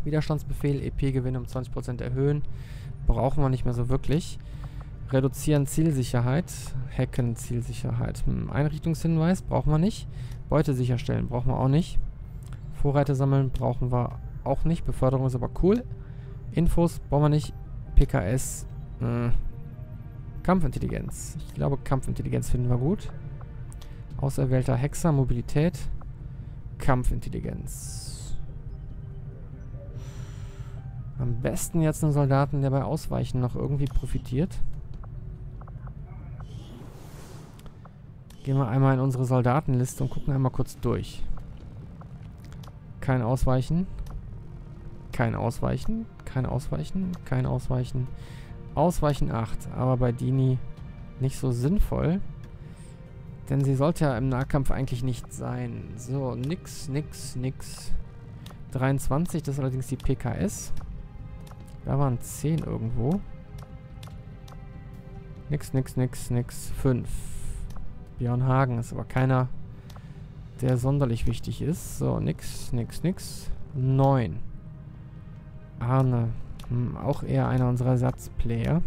Widerstandsbefehl, EP-Gewinn um 20% erhöhen. Brauchen wir nicht mehr so wirklich. Reduzieren Zielsicherheit. Hacken Zielsicherheit. Hm, Einrichtungshinweis brauchen wir nicht. Beute sicherstellen brauchen wir auch nicht. Vorräte sammeln brauchen wir auch nicht. Beförderung ist aber cool. Infos brauchen wir nicht. PKS. Äh, Kampfintelligenz. Ich glaube, Kampfintelligenz finden wir gut. Auserwählter Hexer, Mobilität, Kampfintelligenz. Am besten jetzt einen Soldaten, der bei Ausweichen noch irgendwie profitiert. Gehen wir einmal in unsere Soldatenliste und gucken einmal kurz durch. Kein Ausweichen. Kein Ausweichen. Kein Ausweichen. Kein Ausweichen. Ausweichen 8. Aber bei Dini nicht so sinnvoll. Denn sie sollte ja im Nahkampf eigentlich nicht sein. So, nix, nix, nix. 23, das ist allerdings die PKS. Da waren 10 irgendwo. Nix, nix, nix, nix. 5. Björn Hagen ist aber keiner, der sonderlich wichtig ist. So, nix, nix, nix. 9. Arne. Hm, auch eher einer unserer Ersatzplayer.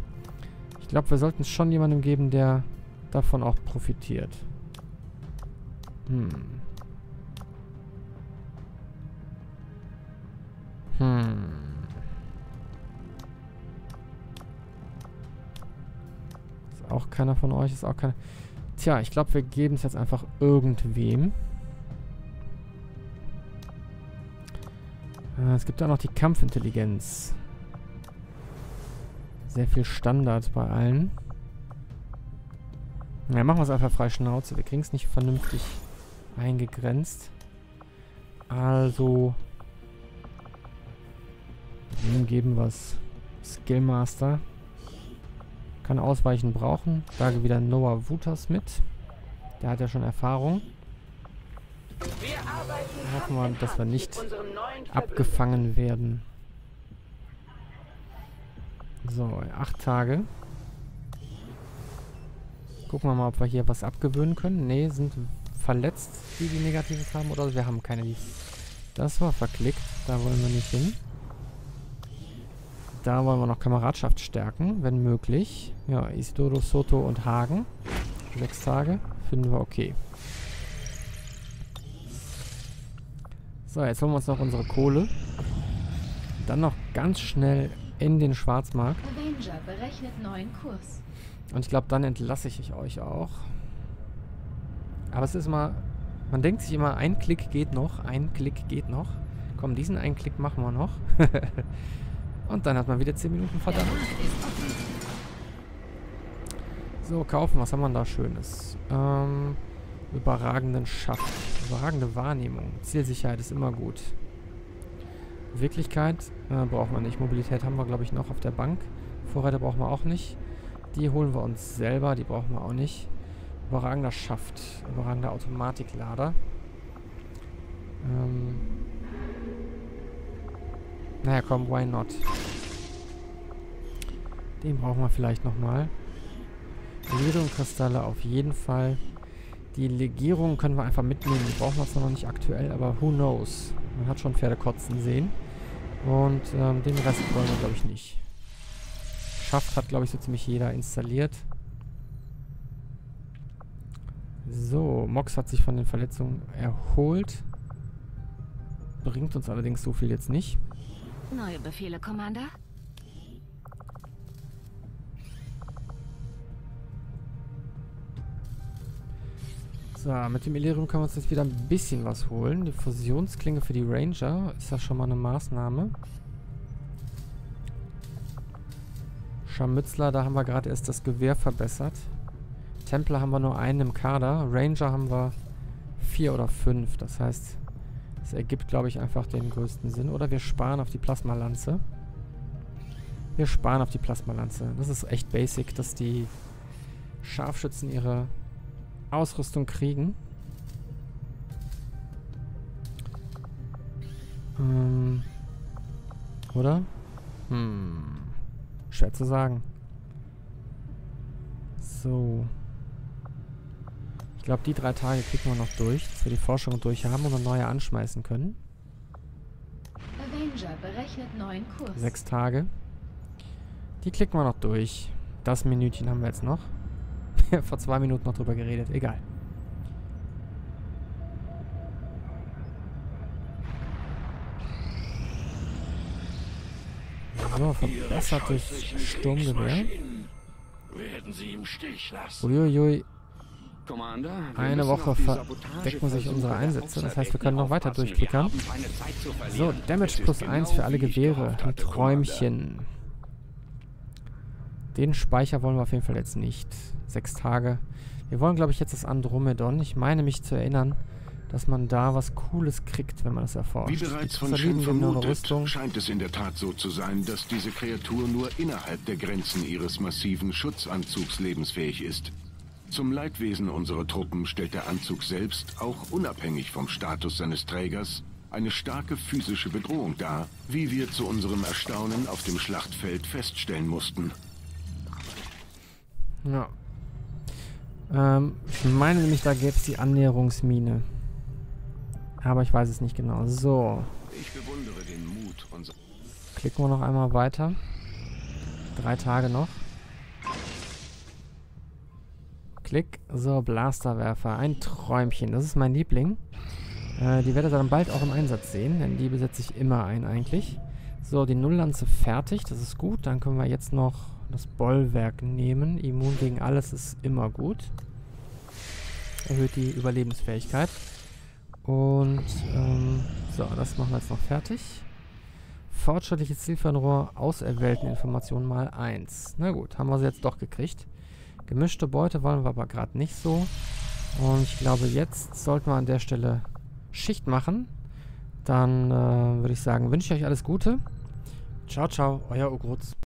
Ich glaube, wir sollten es schon jemandem geben, der davon auch profitiert. Hm. Hm. Ist auch keiner von euch, ist auch keiner. Tja, ich glaube, wir geben es jetzt einfach irgendwem. Äh, es gibt auch noch die Kampfintelligenz. Sehr viel Standard bei allen. Ja, machen wir es einfach frei Schnauze. Wir kriegen es nicht vernünftig eingegrenzt. Also ihm geben wir es Skillmaster. Kann Ausweichen brauchen. Da wieder Noah Wutas mit. Der hat ja schon Erfahrung. Hoffen wir, dass wir nicht abgefangen werden. So, acht Tage. Gucken wir mal, ob wir hier was abgewöhnen können. Ne, sind verletzt, die die Negatives haben, oder wir haben keine. Das war verklickt, da wollen wir nicht hin. Da wollen wir noch Kameradschaft stärken, wenn möglich. Ja, Isidoro, Soto und Hagen. Sechs Tage, finden wir okay. So, jetzt holen wir uns noch unsere Kohle. Dann noch ganz schnell in den Schwarzmarkt. Avenger berechnet neuen Kurs. Und ich glaube, dann entlasse ich euch auch. Aber es ist immer, man denkt sich immer, ein Klick geht noch, ein Klick geht noch. Komm, diesen einen Klick machen wir noch. (laughs) Und dann hat man wieder 10 Minuten verdammt. So, kaufen, was haben wir da Schönes? Ähm, überragenden Schaft. Überragende Wahrnehmung. Zielsicherheit ist immer gut. Wirklichkeit äh, brauchen wir nicht. Mobilität haben wir, glaube ich, noch auf der Bank. Vorräte brauchen wir auch nicht. Die holen wir uns selber, die brauchen wir auch nicht. Überragender Schaft. Überragender Automatiklader. Ähm. Naja, komm, why not? Den brauchen wir vielleicht nochmal. Kristalle auf jeden Fall. Die Legierung können wir einfach mitnehmen. Die brauchen wir zwar noch nicht aktuell, aber who knows. Man hat schon Pferde kotzen sehen. Und ähm, den Rest wollen wir, glaube ich, nicht. Schafft hat, glaube ich, so ziemlich jeder installiert. So, Mox hat sich von den Verletzungen erholt. Bringt uns allerdings so viel jetzt nicht. Neue Befehle, Commander? So, mit dem Illyrium können wir uns jetzt wieder ein bisschen was holen. Die Fusionsklinge für die Ranger ist ja schon mal eine Maßnahme. Scharmützler, da haben wir gerade erst das Gewehr verbessert. Templer haben wir nur einen im Kader. Ranger haben wir vier oder fünf. Das heißt, es ergibt, glaube ich, einfach den größten Sinn. Oder wir sparen auf die Plasmalanze. Wir sparen auf die Plasmalanze. Das ist echt basic, dass die Scharfschützen ihre Ausrüstung kriegen. Ähm, oder? Hm. Schwer zu sagen. So. Ich glaube, die drei Tage klicken wir noch durch, dass wir die Forschung durch haben und eine neue anschmeißen können. Avenger berechnet neuen Kurs. Sechs Tage. Die klicken wir noch durch. Das Minütchen haben wir jetzt noch. (laughs) vor zwei Minuten noch drüber geredet. Egal. So, verbessertes Sturmgewehr. Uiuiui. Eine Woche verdecken sich unsere Einsätze. Das heißt, wir können noch weiter durchklickern. So, Damage plus 1 für alle Gewehre. Ein Träumchen. Den Speicher wollen wir auf jeden Fall jetzt nicht. Sechs Tage. Wir wollen, glaube ich, jetzt das Andromedon. Ich meine mich zu erinnern, dass man da was Cooles kriegt, wenn man das erforscht. Wie bereits von Shen vermutet, scheint es in der Tat so zu sein, dass diese Kreatur nur innerhalb der Grenzen ihres massiven Schutzanzugs lebensfähig ist. Zum Leidwesen unserer Truppen stellt der Anzug selbst, auch unabhängig vom Status seines Trägers, eine starke physische Bedrohung dar, wie wir zu unserem Erstaunen auf dem Schlachtfeld feststellen mussten. Ja. Ähm, ich meine nämlich, da gäbe es die Annäherungsmine. Aber ich weiß es nicht genau. So. Ich bewundere den Mut Klicken wir noch einmal weiter. Drei Tage noch. Klick. So, Blasterwerfer. Ein Träumchen. Das ist mein Liebling. Äh, die werdet ihr dann bald auch im Einsatz sehen, denn die besetze ich immer ein eigentlich. So, die Nulllanze fertig. Das ist gut. Dann können wir jetzt noch das Bollwerk nehmen. Immun gegen alles ist immer gut. Erhöht die Überlebensfähigkeit. Und, ähm, so, das machen wir jetzt noch fertig. Fortschrittliches Zielfernrohr, auserwählten Informationen mal 1. Na gut, haben wir sie jetzt doch gekriegt. Gemischte Beute wollen wir aber gerade nicht so. Und ich glaube, jetzt sollten wir an der Stelle Schicht machen. Dann äh, würde ich sagen, wünsche ich euch alles Gute. Ciao, ciao, euer Ugrutz.